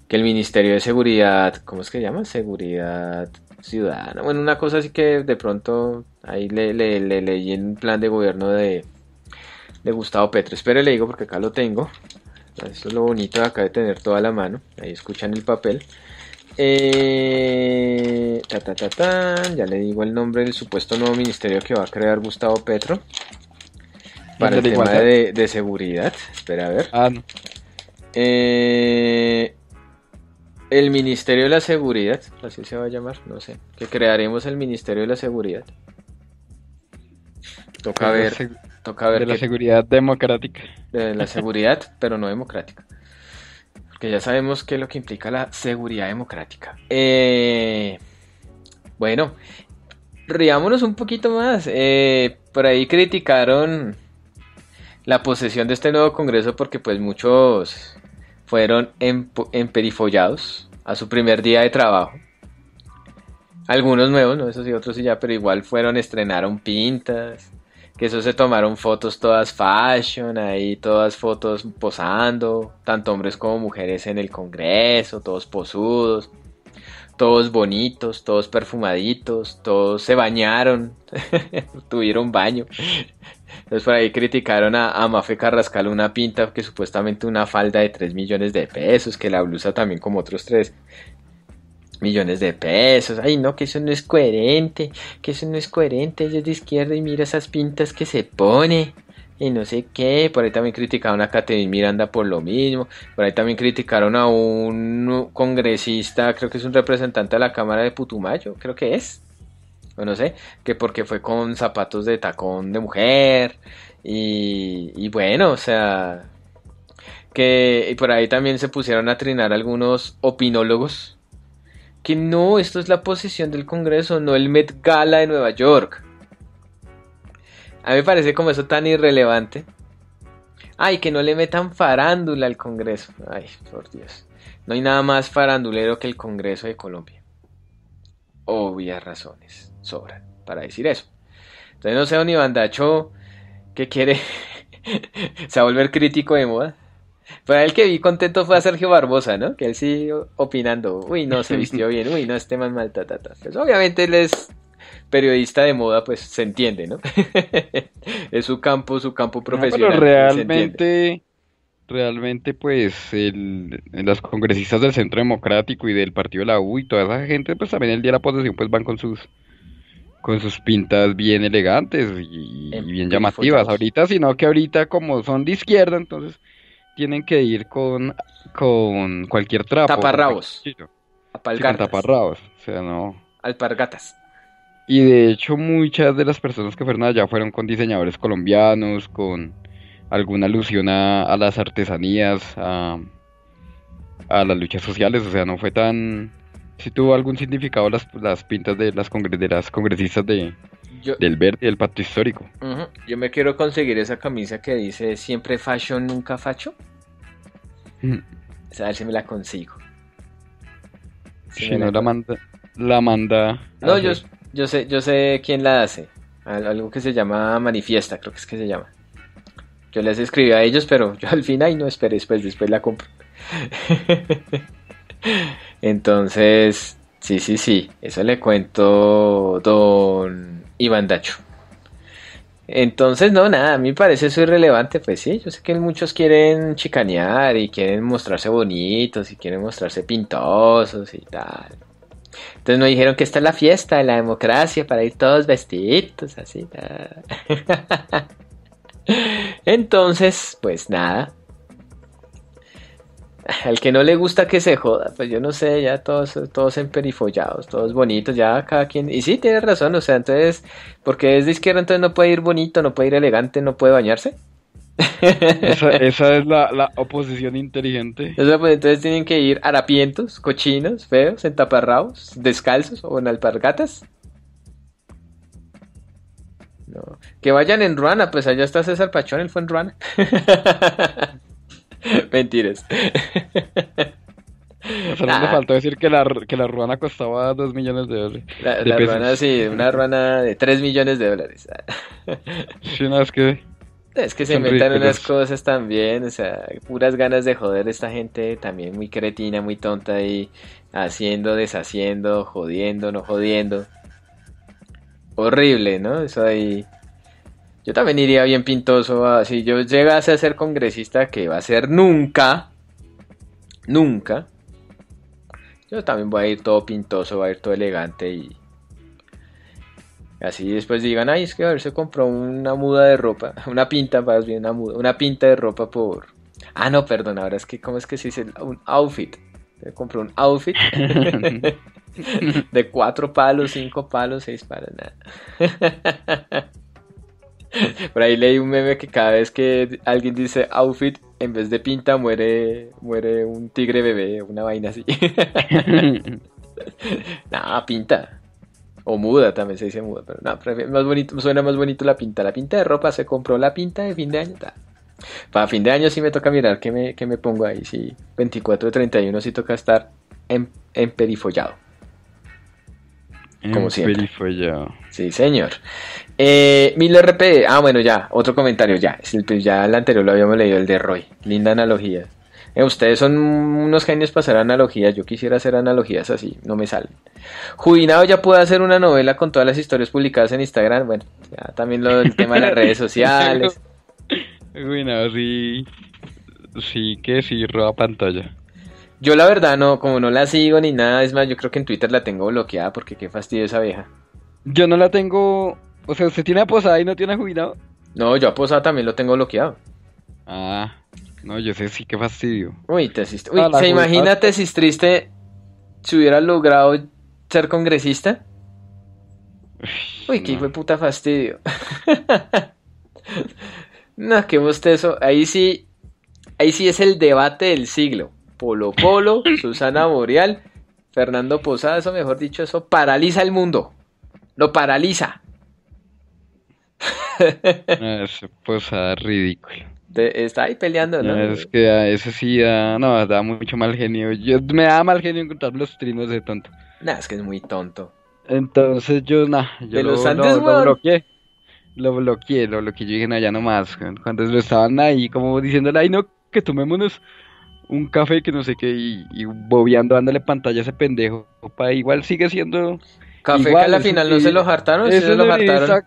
que el Ministerio de Seguridad, ¿cómo es que se llama? Seguridad Ciudadana, bueno, una cosa así que de pronto ahí le, le, le leí en un plan de gobierno de, de Gustavo Petro, espere le digo porque acá lo tengo, eso es lo bonito de acá de tener toda la mano. Ahí escuchan el papel. Eh, ta, ta, ta, ta, Ya le digo el nombre del supuesto nuevo ministerio que va a crear Gustavo Petro. Para el, la tema igualdad? de, de seguridad. Espera a ver. Ah, no. Eh, el Ministerio de la Seguridad. Así se va a llamar. No sé. Que crearemos el Ministerio de la Seguridad. Toca De la ver. seg- Toca ver de la seguridad democrática. de la seguridad, pero no democrática. Porque ya sabemos qué es lo que implica la seguridad democrática. Eh, bueno, riámonos un poquito más. Eh, por ahí criticaron la posesión de este nuevo Congreso porque pues muchos fueron emperifollados a su primer día de trabajo. Algunos nuevos, no esos y otros y ya, pero igual fueron, estrenaron pintas, que eso se tomaron fotos todas fashion, ahí todas fotos posando, tanto hombres como mujeres en el Congreso, todos posudos, todos bonitos, todos perfumaditos, todos se bañaron, tuvieron baño. Entonces por ahí criticaron a, a Mafe Carrascal una pinta que supuestamente una falda de 3 millones de pesos, que la blusa también como otros 3 millones de pesos. Ay, no, que eso no es coherente, que eso no es coherente. Ella es de izquierda y mira esas pintas que se pone. Y no sé qué, por ahí también criticaron a Catherine Miranda por lo mismo, por ahí también criticaron a un congresista, creo que es un representante de la Cámara de Putumayo, creo que es, o no sé, que porque fue con zapatos de tacón de mujer, y, y bueno, o sea, que y por ahí también se pusieron a trinar algunos opinólogos, que no, esto es la posición del Congreso, no el Met Gala de Nueva York. A mí me parece como eso tan irrelevante. Ay, que no le metan farándula al Congreso. Ay, por Dios. No hay nada más farandulero que el Congreso de Colombia. Obvias razones sobran para decir eso. Entonces no sé, don Ivandacho, que quiere... se va a volver crítico de moda. Pero el que vi contento fue a Sergio Barbosa, ¿no? Que él sí opinando, uy, no, se vistió bien, uy, no, este man mal, ta, ta, ta. Pues obviamente él es periodista de moda, pues se entiende, ¿no? es su campo, su campo No, profesional. pero entiende. realmente, realmente, pues, el, las congresistas del Centro Democrático y del Partido de la U y toda esa gente, pues también el día de la posesión, pues van con sus, con sus pintas bien elegantes y, y bien llamativas. Ahorita, sino que ahorita como son de izquierda, entonces tienen que ir con, con cualquier trapo. Taparrabos. sí, taparrabos, o sea, no. alpargatas. Y de hecho muchas de las personas que fueron allá fueron con diseñadores colombianos, con alguna alusión a, a las artesanías, a, a las luchas sociales, o sea, no fue tan... Sí tuvo algún significado las, las pintas de las, congre- de las congresistas de, Yo, del verde y del pacto histórico. Yo me quiero conseguir esa camisa que dice siempre fashion, nunca facho. A ver si me la consigo. Si Si me no la manda, la manda... No, yo, yo sé, yo sé quién la hace. Al- Algo que se llama manifiesta, creo que es que se llama. Yo les escribí a ellos, pero yo al final no esperé, después, después la compro. Entonces, sí, sí, sí, eso le cuento don Iván Dacho. Entonces, no, nada, a mí me parece eso irrelevante, pues sí, yo sé que muchos quieren chicanear y quieren mostrarse bonitos y quieren mostrarse pintosos y tal. Entonces nos dijeron que esta es la fiesta de la democracia para ir todos vestiditos, así. tal. Entonces, pues nada. Al que no le gusta que se joda, pues yo no sé, ya todos, todos emperifollados, todos bonitos, ya cada quien. Y sí, tiene razón, o sea, entonces, porque es de izquierda, entonces no puede ir bonito, no puede ir elegante, no puede bañarse. Esa, esa es la, la oposición inteligente. O sea, pues entonces tienen que ir harapientos, cochinos, feos, entaparrados, descalzos o en alpargatas. No. Que vayan en Ruana, pues allá está César Pachón, él fue en Ruana. Mentiras. Solo me Ah. faltó decir que la, que la ruana costaba 2 millones de dólares. La, de la ruana, sí, una ruana de 3 millones de dólares. Sí, no, es que Es que se inventan unas ridículos. cosas también, o sea, puras ganas de joder esta gente también muy cretina, muy tonta ahí, haciendo, deshaciendo, jodiendo, no jodiendo. Horrible, ¿no? Eso ahí. Yo también iría bien pintoso, a- si yo llegase a ser congresista, que va a ser nunca, nunca. Yo también voy a ir todo pintoso, voy a ir todo elegante y Así después digan, ay, es que a ver, se compró una muda de ropa, una pinta, más bien, una, muda, una pinta de ropa por... Ah, no, perdón, ahora es que, ¿cómo es que se dice? Un outfit. Se compró un outfit de cuatro palos, cinco palos, seis palos, nada. Por ahí leí un meme que cada vez que alguien dice outfit, en vez de pinta, muere, muere un tigre bebé, una vaina así. Nada, pinta. O muda, también se dice muda, pero no, más bonito, suena más bonito la pinta. La pinta de ropa se compró la pinta de fin de año. ta. Para fin de año sí me toca mirar qué me, qué me pongo ahí. Sí, 24 de 31 sí toca estar en, emperifollado. Como siempre. Sí, señor. Eh, 1000 RP. Ah, bueno, ya, otro comentario, ya. Pues ya el anterior lo habíamos leído, el de Roy. Linda analogía. Eh, ustedes son unos genios para hacer analogías. Yo quisiera hacer analogías así, no me salen. Jubilado ya puede hacer una novela con todas las historias publicadas en Instagram. Bueno, ya también lo del tema de las redes sociales. No, sí. Sí, que sí, roba pantalla. Yo la verdad no, como no la sigo ni nada, es más, yo creo que en Twitter la tengo bloqueada porque qué fastidio esa vieja. Yo no la tengo. O sea, ¿usted tiene posada y no tiene jubilado? No, yo a Posada también lo tengo bloqueado. Ah, no, yo sé sí, qué fastidio. Uy, tesis, uy, Ah, ¿se imagina tesis triste si hubiera logrado ser congresista? Uy, qué no. hijo de puta fastidio. no, qué bostezo. Ahí sí, ahí sí es el debate del siglo. Polo Polo, Susana Boreal, Fernando Posada, eso mejor dicho, eso paraliza el mundo. Lo paraliza. No, es posada ridículo. Te- está ahí peleando, ¿no? No, es que ah, eso sí da, no, da mucho mal genio. Yo, me da mal genio encontrar los trinos de tonto. Nah, es que es muy tonto. Entonces yo, nah, yo De lo, los lo- Andes, lo bloqueé. Lo bloqueé, lo bloqueé. Yo dije, no, ya no más. Cuando lo estaban ahí como diciéndole, ay, no, que tomémonos un café que no sé qué, y, y bobeando, dándole pantalla a ese pendejo. Pa, igual sigue siendo. Café Igual, que a la final no se lo hartaron, se un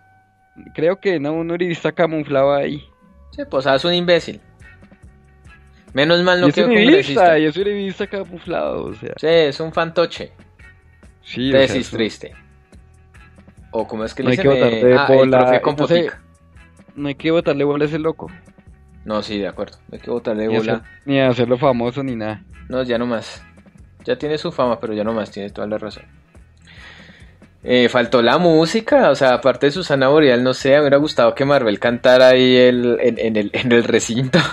creo que no, un uribista camuflado ahí. Sí, Posada es un imbécil. Menos mal no es quedó congresista. y es uribista camuflado, o sea. Sí, es un fantoche. Sí, o sea, Tesis eso- triste. O como es que No le hay que dicen, eh, de ah, el profe con entonces- potica. No hay que botarle bola a ese loco. No, sí, de acuerdo. No hay que botarle Ni, bola. hacer- ni hacerlo famoso ni nada. No, ya no más. Ya tiene su fama, pero ya no más, tiene toda la razón. Eh, faltó la música, o sea, aparte de Susana Boreal, no sé, me hubiera gustado que Marvel cantara ahí el, en, en el, en el recinto.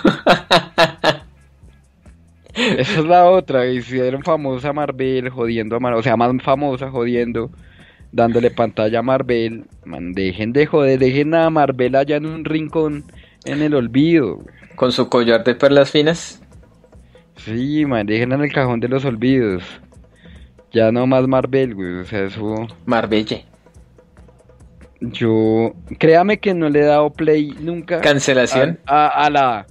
Esa es la otra, hicieron famosa a Marvel jodiendo a Marvel, o sea, más famosa jodiendo, dándole pantalla a Marvel. Man, dejen de joder, dejen a Marvel allá en un rincón en el olvido. güey. Con su collar de perlas finas. Sí, man, dejen en el cajón de los olvidos. Ya no más Marvel, güey, o sea, eso... Marbelle. Yo, créame que no le he dado play nunca Cancelación. a, a- a la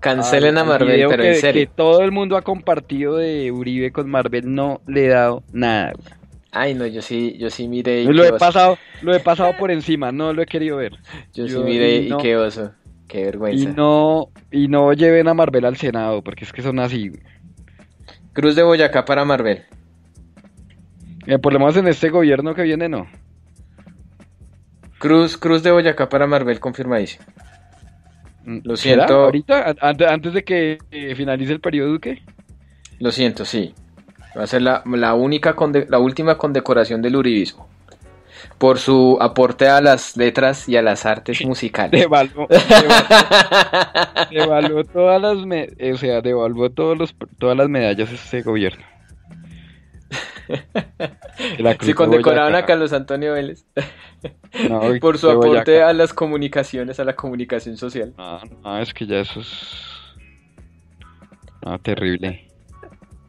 Cancelen a Marvel, pero que, en serio. que todo el mundo ha compartido de Uribe con Marvel, no le he dado nada. güey. Ay, no, yo sí, yo sí miré y Lo qué he oso. pasado, lo he pasado por encima, no lo he querido ver. Yo sí miré y y no- qué oso. Qué Y vergüenza. no, y no lleven a Marvel al Senado, porque es que son así. güey. Cruz de Boyacá para Marvel. Eh, por lo menos en este gobierno que viene, no. Cruz, Cruz de Boyacá para Marvel, confirmadísimo. Mm, Lo ¿será? siento. ¿Ahorita? An- Antes, antes de que eh, finalice el periodo Duque. Lo siento, sí. Va a ser la, la única conde- la última condecoración del uribismo. Por su aporte a las letras y a las artes musicales. Devaluó, devaluó, devaluó todas las, me- eh, o sea, devaluó todos los, todas las medallas este gobierno. De condecoraban a. Carlos Antonio Vélez No, por su aporte a las comunicaciones, a la comunicación social. No, no, es que ya eso es... No, terrible.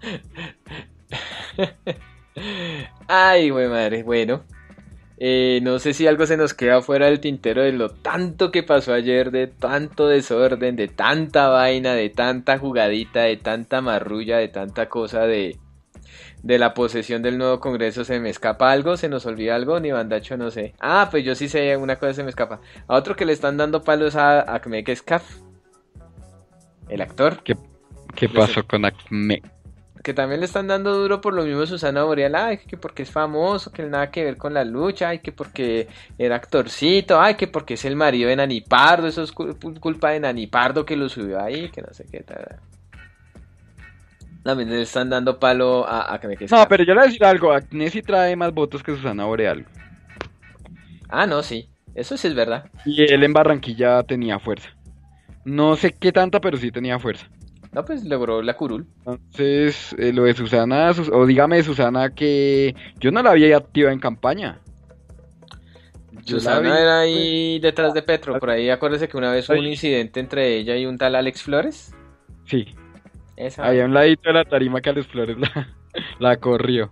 Ay, güey madre, bueno. Eh, no sé si algo se nos queda fuera del tintero de lo tanto que pasó ayer, de tanto desorden, de tanta vaina, de tanta jugadita, de tanta marrulla, de tanta cosa de, de la posesión del nuevo Congreso. ¿Se me escapa algo? ¿Se nos olvida algo? Ni bandacho, no sé. Ah, pues yo sí sé, una cosa se me escapa. A otro que le están dando palos a Akme, que es Kaf, el actor. ¿Qué pasó con Acme? Que también le están dando duro por lo mismo Susana Boreal, ay, que porque es famoso, que nada que ver con la lucha, ay, que porque era actorcito, ay, que porque es el marido de Nani Pardo, eso es cul- culpa de Nani Pardo que lo subió ahí, que no sé qué tal. También le están dando palo a, a que me que No, pero yo le voy a decir algo. Acme sí trae más votos que Susana Boreal. Ah, no, sí, eso sí es verdad. Y él en Barranquilla tenía fuerza. No sé qué tanta, pero sí tenía fuerza. No, pues logró la curul. Entonces, eh, lo de Susana, Sus- o dígame de Susana que yo no la había activa en campaña. Susana vi, era ahí detrás de Petro, por ahí acuérdese que una vez hubo un incidente entre ella y un tal Alex Flores. Sí, Esa. ahí a un ladito de la tarima que a los Flores la, la corrió.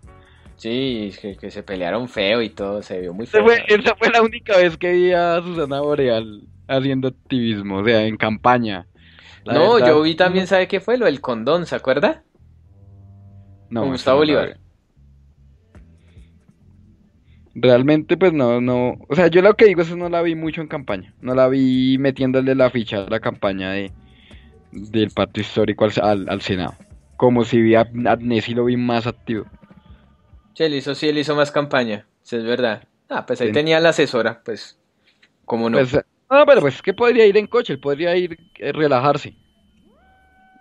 Sí, que, que se pelearon feo y todo, se vio muy feo. esa fue la única vez que vi a Susana Boreal haciendo activismo, o sea, en campaña. La No, verdad, yo vi también, ¿sabe qué fue? Lo del condón, ¿se acuerda? no, con Gustavo Bolívar. Realmente, pues no, no, o sea, yo lo que digo es que no la vi mucho en campaña, no la vi metiéndole la ficha a la campaña de del pacto histórico al, al, al Senado, como si vi a Agnés y lo vi más activo. Sí, él hizo, sí, él hizo más campaña, sí, es verdad. Ah, pues ahí Sí. tenía la asesora, pues, ¿cómo no? Pues, no, pero pues que podría ir en coche, él podría ir eh, relajarse.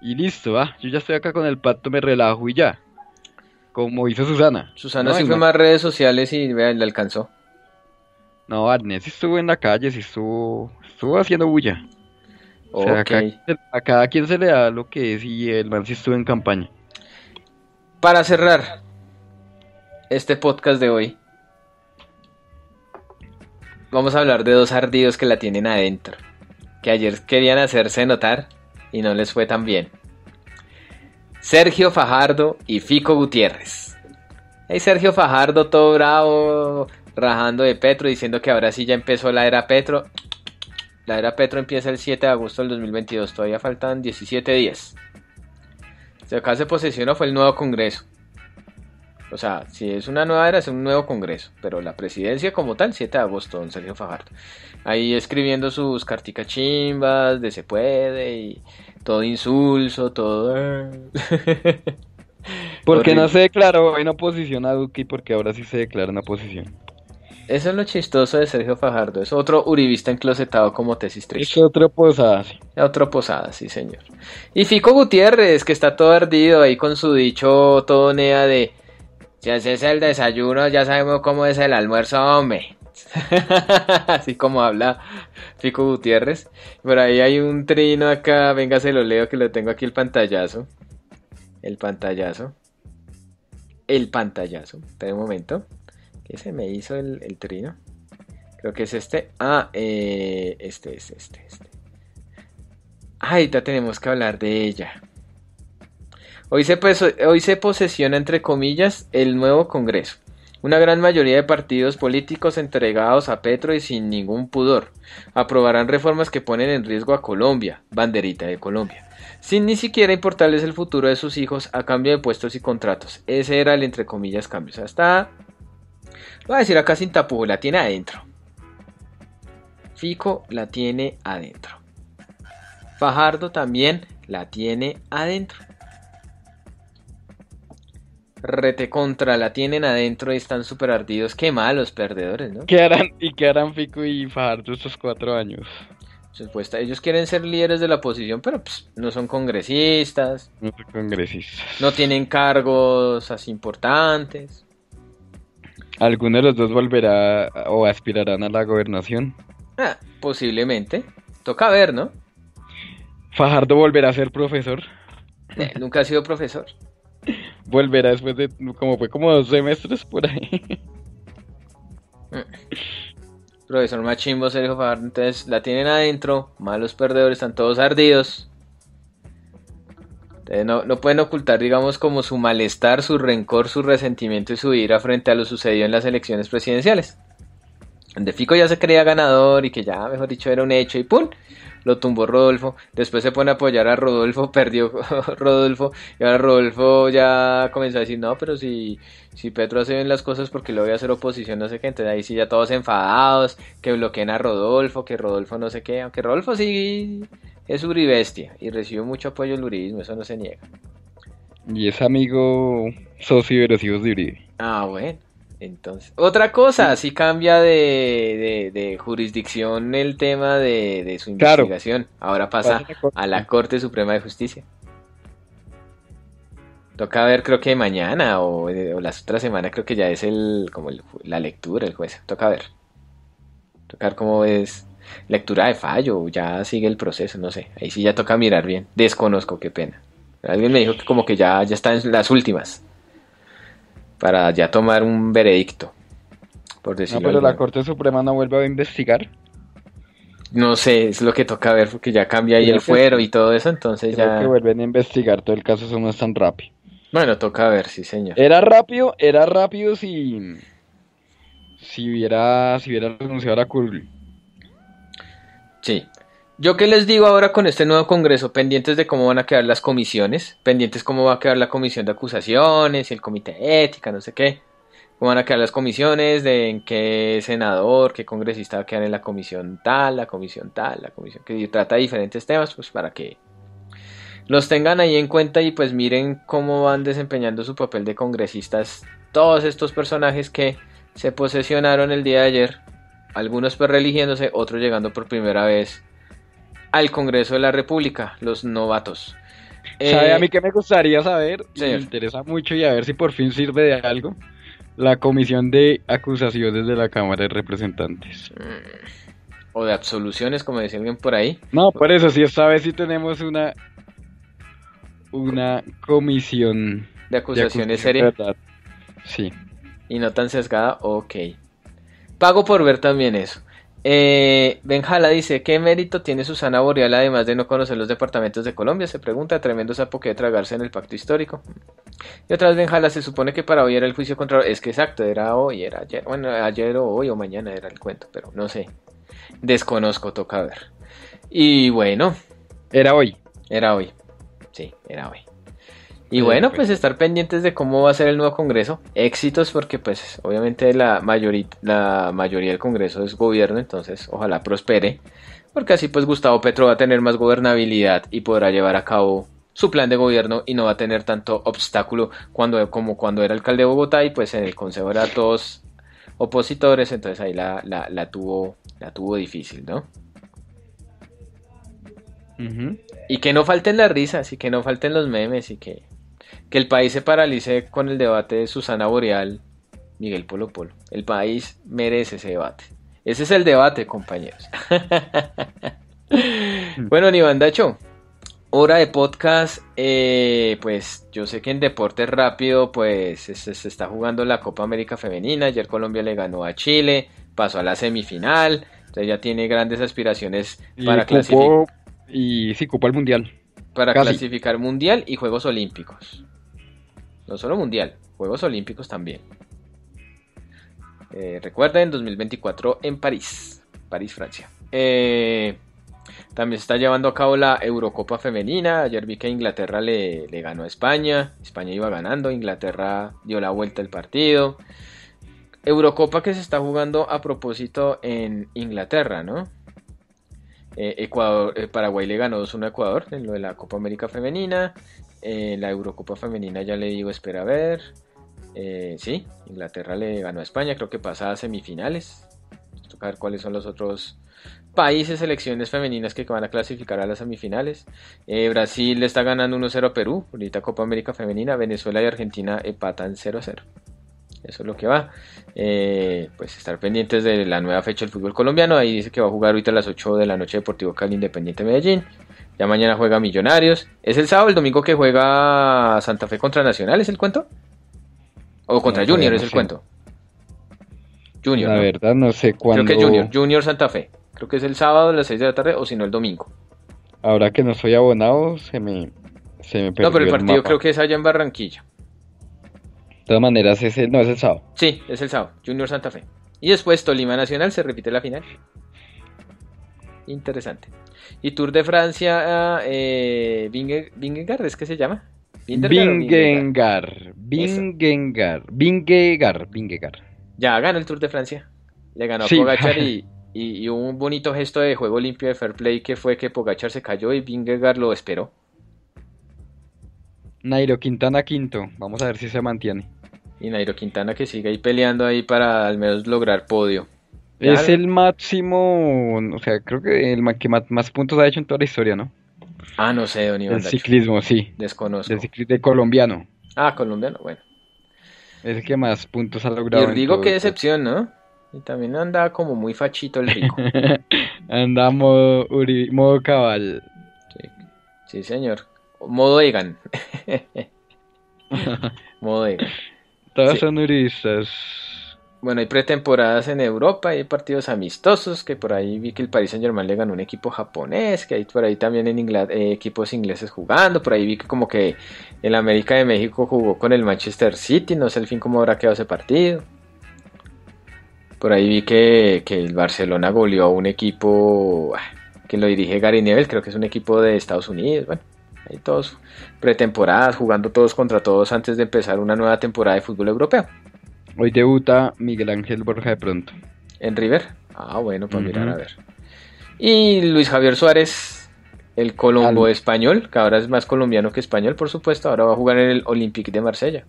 Y listo, ah, yo ya estoy acá con el pacto, me relajo y ya. Como hizo Susana. Susana no, sí fue no- más redes sociales y vean, le alcanzó. No, Agnés sí estuvo en la calle, sí estuvo, estuvo haciendo bulla. O sea, Ok. acá- a cada quien se le da lo que es y el man sí estuvo en campaña. Para cerrar este podcast de hoy, vamos a hablar de dos ardidos que la tienen adentro, que ayer querían hacerse notar y no les fue tan bien. Sergio Fajardo y Fico Gutiérrez. Hey Sergio Fajardo, todo bravo, rajando de Petro, diciendo que ahora sí ya empezó la era Petro. La era Petro empieza el 7 de agosto del 2022, todavía faltan 17 días. Si acá se posesionó fue el nuevo Congreso. O sea, si es una nueva era, es un nuevo Congreso. Pero la presidencia como tal, 7 de agosto, don Sergio Fajardo. Ahí escribiendo sus carticas chimbas de se puede y todo insulso, todo... Porque no se declaró en oposición a Duque y porque ahora sí se declara en oposición. Eso es lo chistoso de Sergio Fajardo. Es otro uribista enclosetado como tesis Es 3. otra posada, sí. Otro posada, sí señor. Y Fico Gutiérrez, que está todo ardido ahí con su dicho todo nea de... Si ese es el desayuno, ya sabemos cómo es el almuerzo, hombre. Así como habla Fico Gutiérrez. Por ahí hay un trino acá, venga se lo leo que lo tengo aquí el pantallazo. El pantallazo. El pantallazo. Espera un momento. ¿Qué se me hizo el, trino? Creo que es este. Ah, eh, este, este, este, este. Ay, ya tenemos que hablar de ella. Hoy se, hoy se posesiona, entre comillas, el nuevo Congreso. Una gran mayoría de partidos políticos entregados a Petro y sin ningún pudor aprobarán reformas que ponen en riesgo a Colombia, banderita de Colombia, sin ni siquiera importarles el futuro de sus hijos a cambio de puestos y contratos. Ese era el entre comillas cambios. Hasta, lo voy a decir acá sin tapujos, la tiene adentro. Fico la tiene adentro. Fajardo también la tiene adentro. Rete contra la tienen adentro y están súper ardidos. Qué malos perdedores, ¿no? ¿Qué harán, ¿Y qué harán Fico y Fajardo estos cuatro años? Supuesta, ellos quieren ser líderes de la oposición, pero pues, no son congresistas, No son congresistas. no tienen cargos así importantes. ¿Alguno de los dos volverá o aspirarán a la gobernación? Ah, posiblemente. Toca ver, ¿no? Fajardo volverá a ser profesor. Eh, nunca ha sido profesor. Volverá después de como fue como dos semestres por ahí. Profesor Machimbo, Sergio Fajardo, entonces la tienen adentro, malos perdedores, están todos ardidos. Entonces, no, no pueden ocultar, digamos, como su malestar, su rencor, su resentimiento y su ira frente a lo sucedido en las elecciones presidenciales. Donde Fico ya se creía ganador y que ya, mejor dicho, era un hecho y ¡pum! Lo tumbó Rodolfo. Después se pone a apoyar a Rodolfo, perdió Rodolfo. Y ahora Rodolfo ya comenzó a decir, no, pero si, si Petro hace bien las cosas porque lo voy a hacer oposición, no sé qué. Entonces ahí sí ya todos enfadados, que bloqueen a Rodolfo, que Rodolfo no sé qué. Aunque Rodolfo sí es uribestia y recibió mucho apoyo del uribismo, eso no se niega. Y es amigo socio de los hijos de Uribe. Ah, bueno. Entonces, otra cosa, si cambia de, de- de jurisdicción el tema de, de su Claro. investigación. Ahora pasa a la Corte. Suprema de Justicia. Toca ver, creo que mañana o, eh, o la otra semana, creo que ya es el, como el- la lectura, el juez. Toca ver. Toca ver cómo es lectura de fallo, ya sigue el proceso, no sé. Ahí sí ya toca mirar bien. Desconozco, qué pena. Alguien me dijo que como que ya, ya está en las últimas para ya tomar un veredicto, por No, decirlo. pero la Corte Suprema no vuelve a investigar. No sé, es lo que toca ver porque ya cambia ahí el fuero y todo eso, entonces Creo ya... que vuelven a investigar todo el caso, eso no es tan rápido. Bueno, toca ver, sí señor. Era rápido, era rápido si si hubiera si hubiera renunciado a la curul. Sí. Yo qué les digo ahora con este nuevo Congreso, pendientes de cómo van a quedar las comisiones, pendientes cómo va a quedar la comisión de acusaciones y el comité de ética, no sé qué, cómo van a quedar las comisiones, de en qué senador, qué congresista va a quedar en la comisión tal, la comisión tal, la comisión que trata diferentes temas, pues para que los tengan ahí en cuenta y pues miren cómo van desempeñando su papel de congresistas todos estos personajes que se posesionaron el día de ayer, algunos pues religiéndose, otros llegando por primera vez al Congreso de la República, los novatos. ¿Sabe Eh, a mí que me gustaría saber? señor. Me interesa mucho y a ver si por fin sirve de algo. La comisión de acusaciones de la Cámara de Representantes. O de absoluciones, como decía alguien por ahí. No, por eso sí, esta vez sí tenemos una una comisión De acusaciones serias. Sí. y no tan sesgada. Ok. Pago por ver también eso. Eh, Benjala dice, ¿qué mérito tiene Susana Boreal además de no conocer los departamentos de Colombia? Se pregunta, tremendo sapo que tragarse en el pacto histórico. Y otra vez Benjala, se supone que para hoy era el juicio contra... Es que exacto, era hoy, era ayer. Bueno, ayer o hoy o mañana era el cuento, pero no sé. Desconozco, toca ver. Y bueno, Era hoy. era hoy. Sí, era hoy. Y bueno, pues. estar pendientes de cómo va a ser el nuevo Congreso. Éxitos porque pues obviamente la, mayoría la mayoría del Congreso es gobierno, entonces ojalá prospere. Porque así pues Gustavo Petro va a tener más gobernabilidad y podrá llevar a cabo su plan de gobierno y no va a tener tanto obstáculo cuando, como cuando era alcalde de Bogotá y pues en el Consejo era todos opositores, entonces ahí la, la, la tuvo, la tuvo difícil, ¿no? Y que no falten las risas y que no falten los memes y que, que el país se paralice con el debate de Susana Boreal, Miguel Polo Polo. El país merece ese debate. Ese es el debate, compañeros. bueno, Nibandacho, hora de podcast. eh, pues yo sé que en deporte rápido, pues se, se está jugando la Copa América Femenina. Ayer Colombia le ganó a Chile, pasó a la semifinal. Entonces ya tiene grandes aspiraciones Y para clasificar y sí, cupo al mundial. Para Casi. clasificar mundial y Juegos Olímpicos. No solo mundial, Juegos Olímpicos también. Eh, recuerden, 2024 en París, París, Francia. Eh, también se está llevando a cabo la Eurocopa Femenina. Ayer vi que Inglaterra le, le ganó a España. España iba ganando, Inglaterra dio la vuelta al partido. Eurocopa que se está jugando a propósito en Inglaterra, ¿no? Eh, Ecuador, eh, Paraguay le ganó 2-1 a Ecuador en lo de la Copa América Femenina. Eh, la Eurocopa Femenina ya le digo, espera a ver. Sí, Inglaterra le ganó a España, creo que pasa a semifinales. Toca ver cuáles son los otros países, selecciones femeninas que van a clasificar a las semifinales. Brasil le está ganando 1-0 a Perú, ahorita Copa América Femenina. Venezuela y Argentina empatan 0-0. Eso es lo que va. Eh, pues estar pendientes de la nueva fecha del fútbol colombiano. Ahí dice que va a jugar ahorita a las 8 de la noche Deportivo Cali Independiente Medellín. Ya mañana juega Millonarios. ¿Es el sábado, el domingo que juega Santa Fe contra Nacional? ¿Es el cuento? ¿O contra No, Junior no es el cuento? Junior. La ¿no? verdad no sé cuándo. Creo que Junior. Junior Santa Fe. Creo que es el sábado a las 6 de la tarde o si no el domingo. Ahora que no soy abonado, se me, se me perdió no, pero el partido creo que es allá en Barranquilla. De todas maneras, ese no es el sábado. Sí, es el sábado. Junior Santa Fe. Y después Tolima Nacional se repite la final. Interesante. Y Tour de Francia, eh, Vinge- Vingegaard, ¿es que se llama? Vingegaard. Vingegaard. Vingegaard. Vingegaard. Ya ganó el Tour de Francia. Le ganó Sí. a Pogachar y, y, y hubo un bonito gesto de juego limpio de fair play que fue que Pogachar se cayó y Vingegaard lo esperó. Nairo Quintana quinto. Vamos a ver si se mantiene. Y Nairo Quintana que sigue ahí peleando ahí para al menos lograr podio. Ya- Es el máximo, o sea, creo que el que más puntos ha hecho en toda la historia, ¿no? Ah, no sé, Don Iván El Dacho. ciclismo, sí. Desconozco. Del ciclismo de colombiano. Ah, colombiano, bueno. Es el que más puntos ha logrado. Y digo qué decepción, ¿no? Y también anda como muy fachito el rico. Anda modo, Uri- modo cabal. Sí, sí, señor. Modo Egan. Modo Egan. Todos Sí. son uristas. Bueno, hay pretemporadas en Europa, hay partidos amistosos, que por ahí vi que el Paris Saint Germain le ganó un equipo japonés, que hay por ahí también en Ingla- eh, equipos ingleses jugando, por ahí vi que como que el América de México jugó con el Manchester City, no sé al fin cómo habrá quedado ese partido. Por ahí vi que, que el Barcelona goleó a un equipo ah, que lo dirige Gary Neville, creo que es un equipo de Estados Unidos, bueno, ahí todos pretemporadas, jugando todos contra todos antes de empezar una nueva temporada de fútbol europeo. Hoy debuta Miguel Ángel Borja de pronto. En River. Ah, bueno, para mirar a ver. Y Luis Javier Suárez, el colombo Al- español, que ahora es más colombiano que español, por supuesto. Ahora va a jugar en el Olympique de Marsella.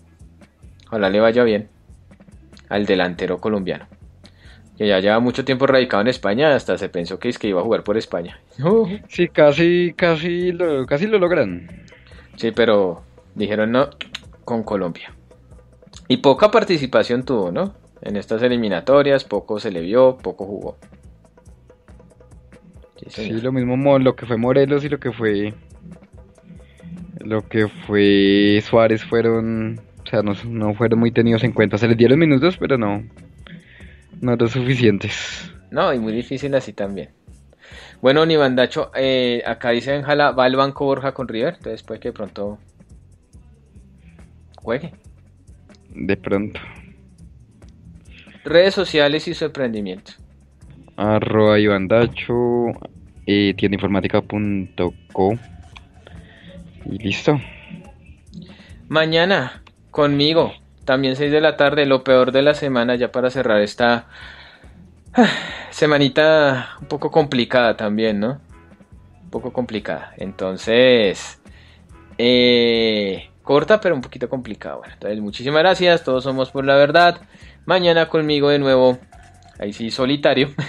Ojalá le vaya bien al delantero colombiano. Que ya lleva mucho tiempo radicado en España, hasta se pensó que es que iba a jugar por España. Uh, Sí, casi, casi lo, casi lo logran. sí, pero dijeron no con Colombia. Y poca participación tuvo, ¿no? En estas eliminatorias, poco se le vio, poco jugó. Sí, Sí, lo mismo mo- lo que fue Morelos y lo que fue lo que fue Suárez fueron, o sea, no, no fueron muy tenidos en cuenta. Se les dieron minutos, pero no, no los suficientes. No, y muy difícil así también. Bueno, ni Bandacho, eh, acá dice Benjala, va al banco Borja con River, entonces puede que de pronto juegue. De pronto. Redes sociales y su emprendimiento. Arroba Iván Dacho, eh, tiendainformática.co y listo. Mañana, conmigo, también 6 de la tarde, lo peor de la semana, ya para cerrar esta ah, semanita un poco complicada también, ¿no? Un poco complicada. Entonces, eh, corta, pero un poquito complicada. Bueno, entonces, muchísimas gracias, todos somos por la verdad. Mañana conmigo de nuevo, ahí sí, solitario.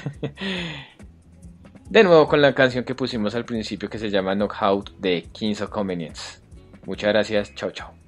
De nuevo con la canción que pusimos al principio que se llama Knockout de Kings of Convenience. Muchas gracias, chao chao.